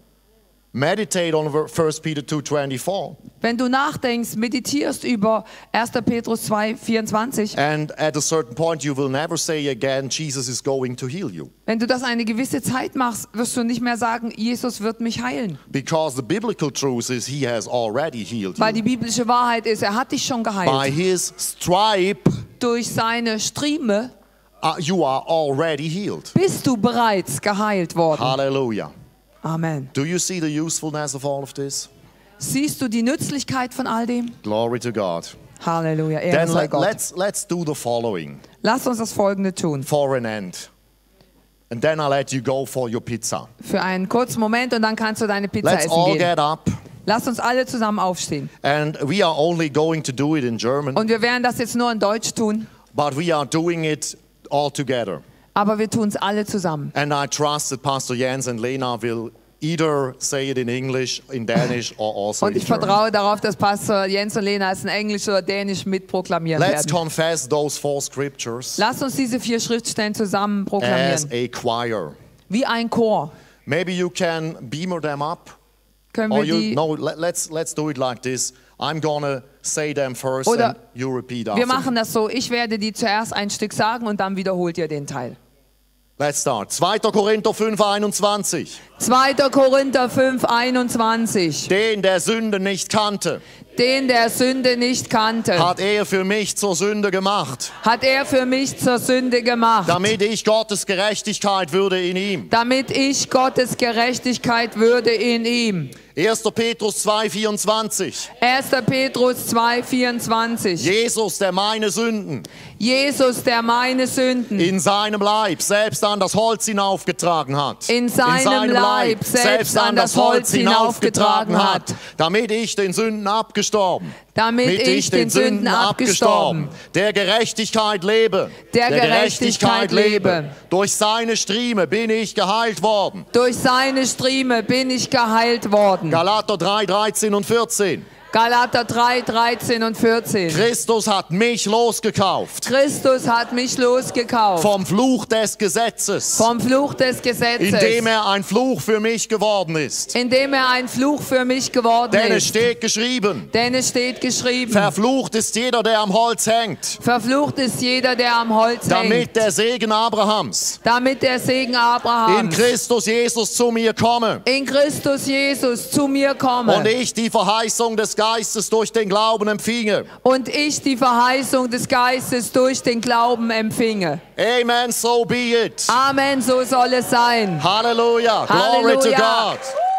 Meditate on 1 Peter 2.24 Wenn du nachdenkst, meditierst über 1. Petrus 2,24, and at a certain point you will never say again, Jesus is going to heal you. wenn du das eine gewisse Zeit machst, wirst du nicht mehr sagen, Jesus wird mich heilen. Because the biblical truth is he has already healed Weil die biblische Wahrheit ist, er hat dich schon By geheilt. his stripe, Durch seine Strieme uh, you are already healed. bist du bereits geheilt worden. Hallelujah. Amen. Do you see the usefulness of all of this? Siehst du die Nützlichkeit von all dem? Glory to God. Halleluja, Ehre Then sei Gott. let's, let's do the following Lass uns das Folgende tun. for an end. And then I'll let you go for your pizza. Für einen kurzen Moment und dann kannst du deine Pizza Let's essen all gehen. get up. Lass uns alle zusammen aufstehen. And we are only going to do it in German, Und wir werden das jetzt nur in Deutsch tun, but we are doing it all together. Aber wir tun es alle zusammen. And I trust that Pastor Jens and Lena will either say it in English, in Danish, or also Und ich vertraue darauf, dass Pastor Jens und Lena es in Englisch oder Dänisch mitproklamieren Let's werden. confess those four scriptures Lass uns diese vier Schriftstellen zusammen as proklamieren. a choir. Wie ein Chor. Maybe you can beamer them up. Können Or wir you, die no, let, let's, let's do it like this. I'm gonna say them first Oder and you repeat after. Wir me. machen das so, ich werde die zuerst ein Stück sagen und dann wiederholt ihr den Teil. Let's start. 2. Korinther 5, 21. 2. Korinther 5, 21. Den, der Sünde nicht kannte, Den der Sünde nicht kannte, hat er für mich zur Sünde gemacht, hat er für mich zur Sünde gemacht, damit ich Gottes Gerechtigkeit würde in ihm. damit ich Gottes Gerechtigkeit würde in ihm. 1. Petrus 2, 24. 1. Petrus 2, 24. Jesus, der meine Sünden Jesus, der meine Sünden in seinem Leib selbst an das Holz hinaufgetragen hat. In seinem Leib selbst an das Holz hinaufgetragen hat. Damit ich den Sünden abgestorben. Damit ich den Sünden abgestorben. Der Gerechtigkeit lebe. Der Gerechtigkeit lebe. Durch seine Strieme bin ich geheilt worden. Durch seine Strieme bin ich geheilt worden. Galater 3, 13 und 14. Galater 3, 13 und 14. Christus hat mich losgekauft. Christus hat mich losgekauft Vom Fluch des Gesetzes. vom Fluch des Gesetzes, Indem er ein Fluch für mich geworden ist. indem er ein Fluch für mich geworden Denn es ist. steht geschrieben. Denn es steht geschrieben, Verflucht ist jeder, der am Holz hängt, verflucht ist jeder, der am Holz damit hängt, der Segen Abrahams damit der Segen in Abrahams Christus Jesus zu mir komme in Christus Jesus zu mir komme und ich die Verheißung des Geistes durch den Glauben empfinge. und ich die Verheißung des Geistes durch den Glauben empfinge. Amen, so be it. Amen, so soll es sein. Hallelujah. Glory to Halleluja. God.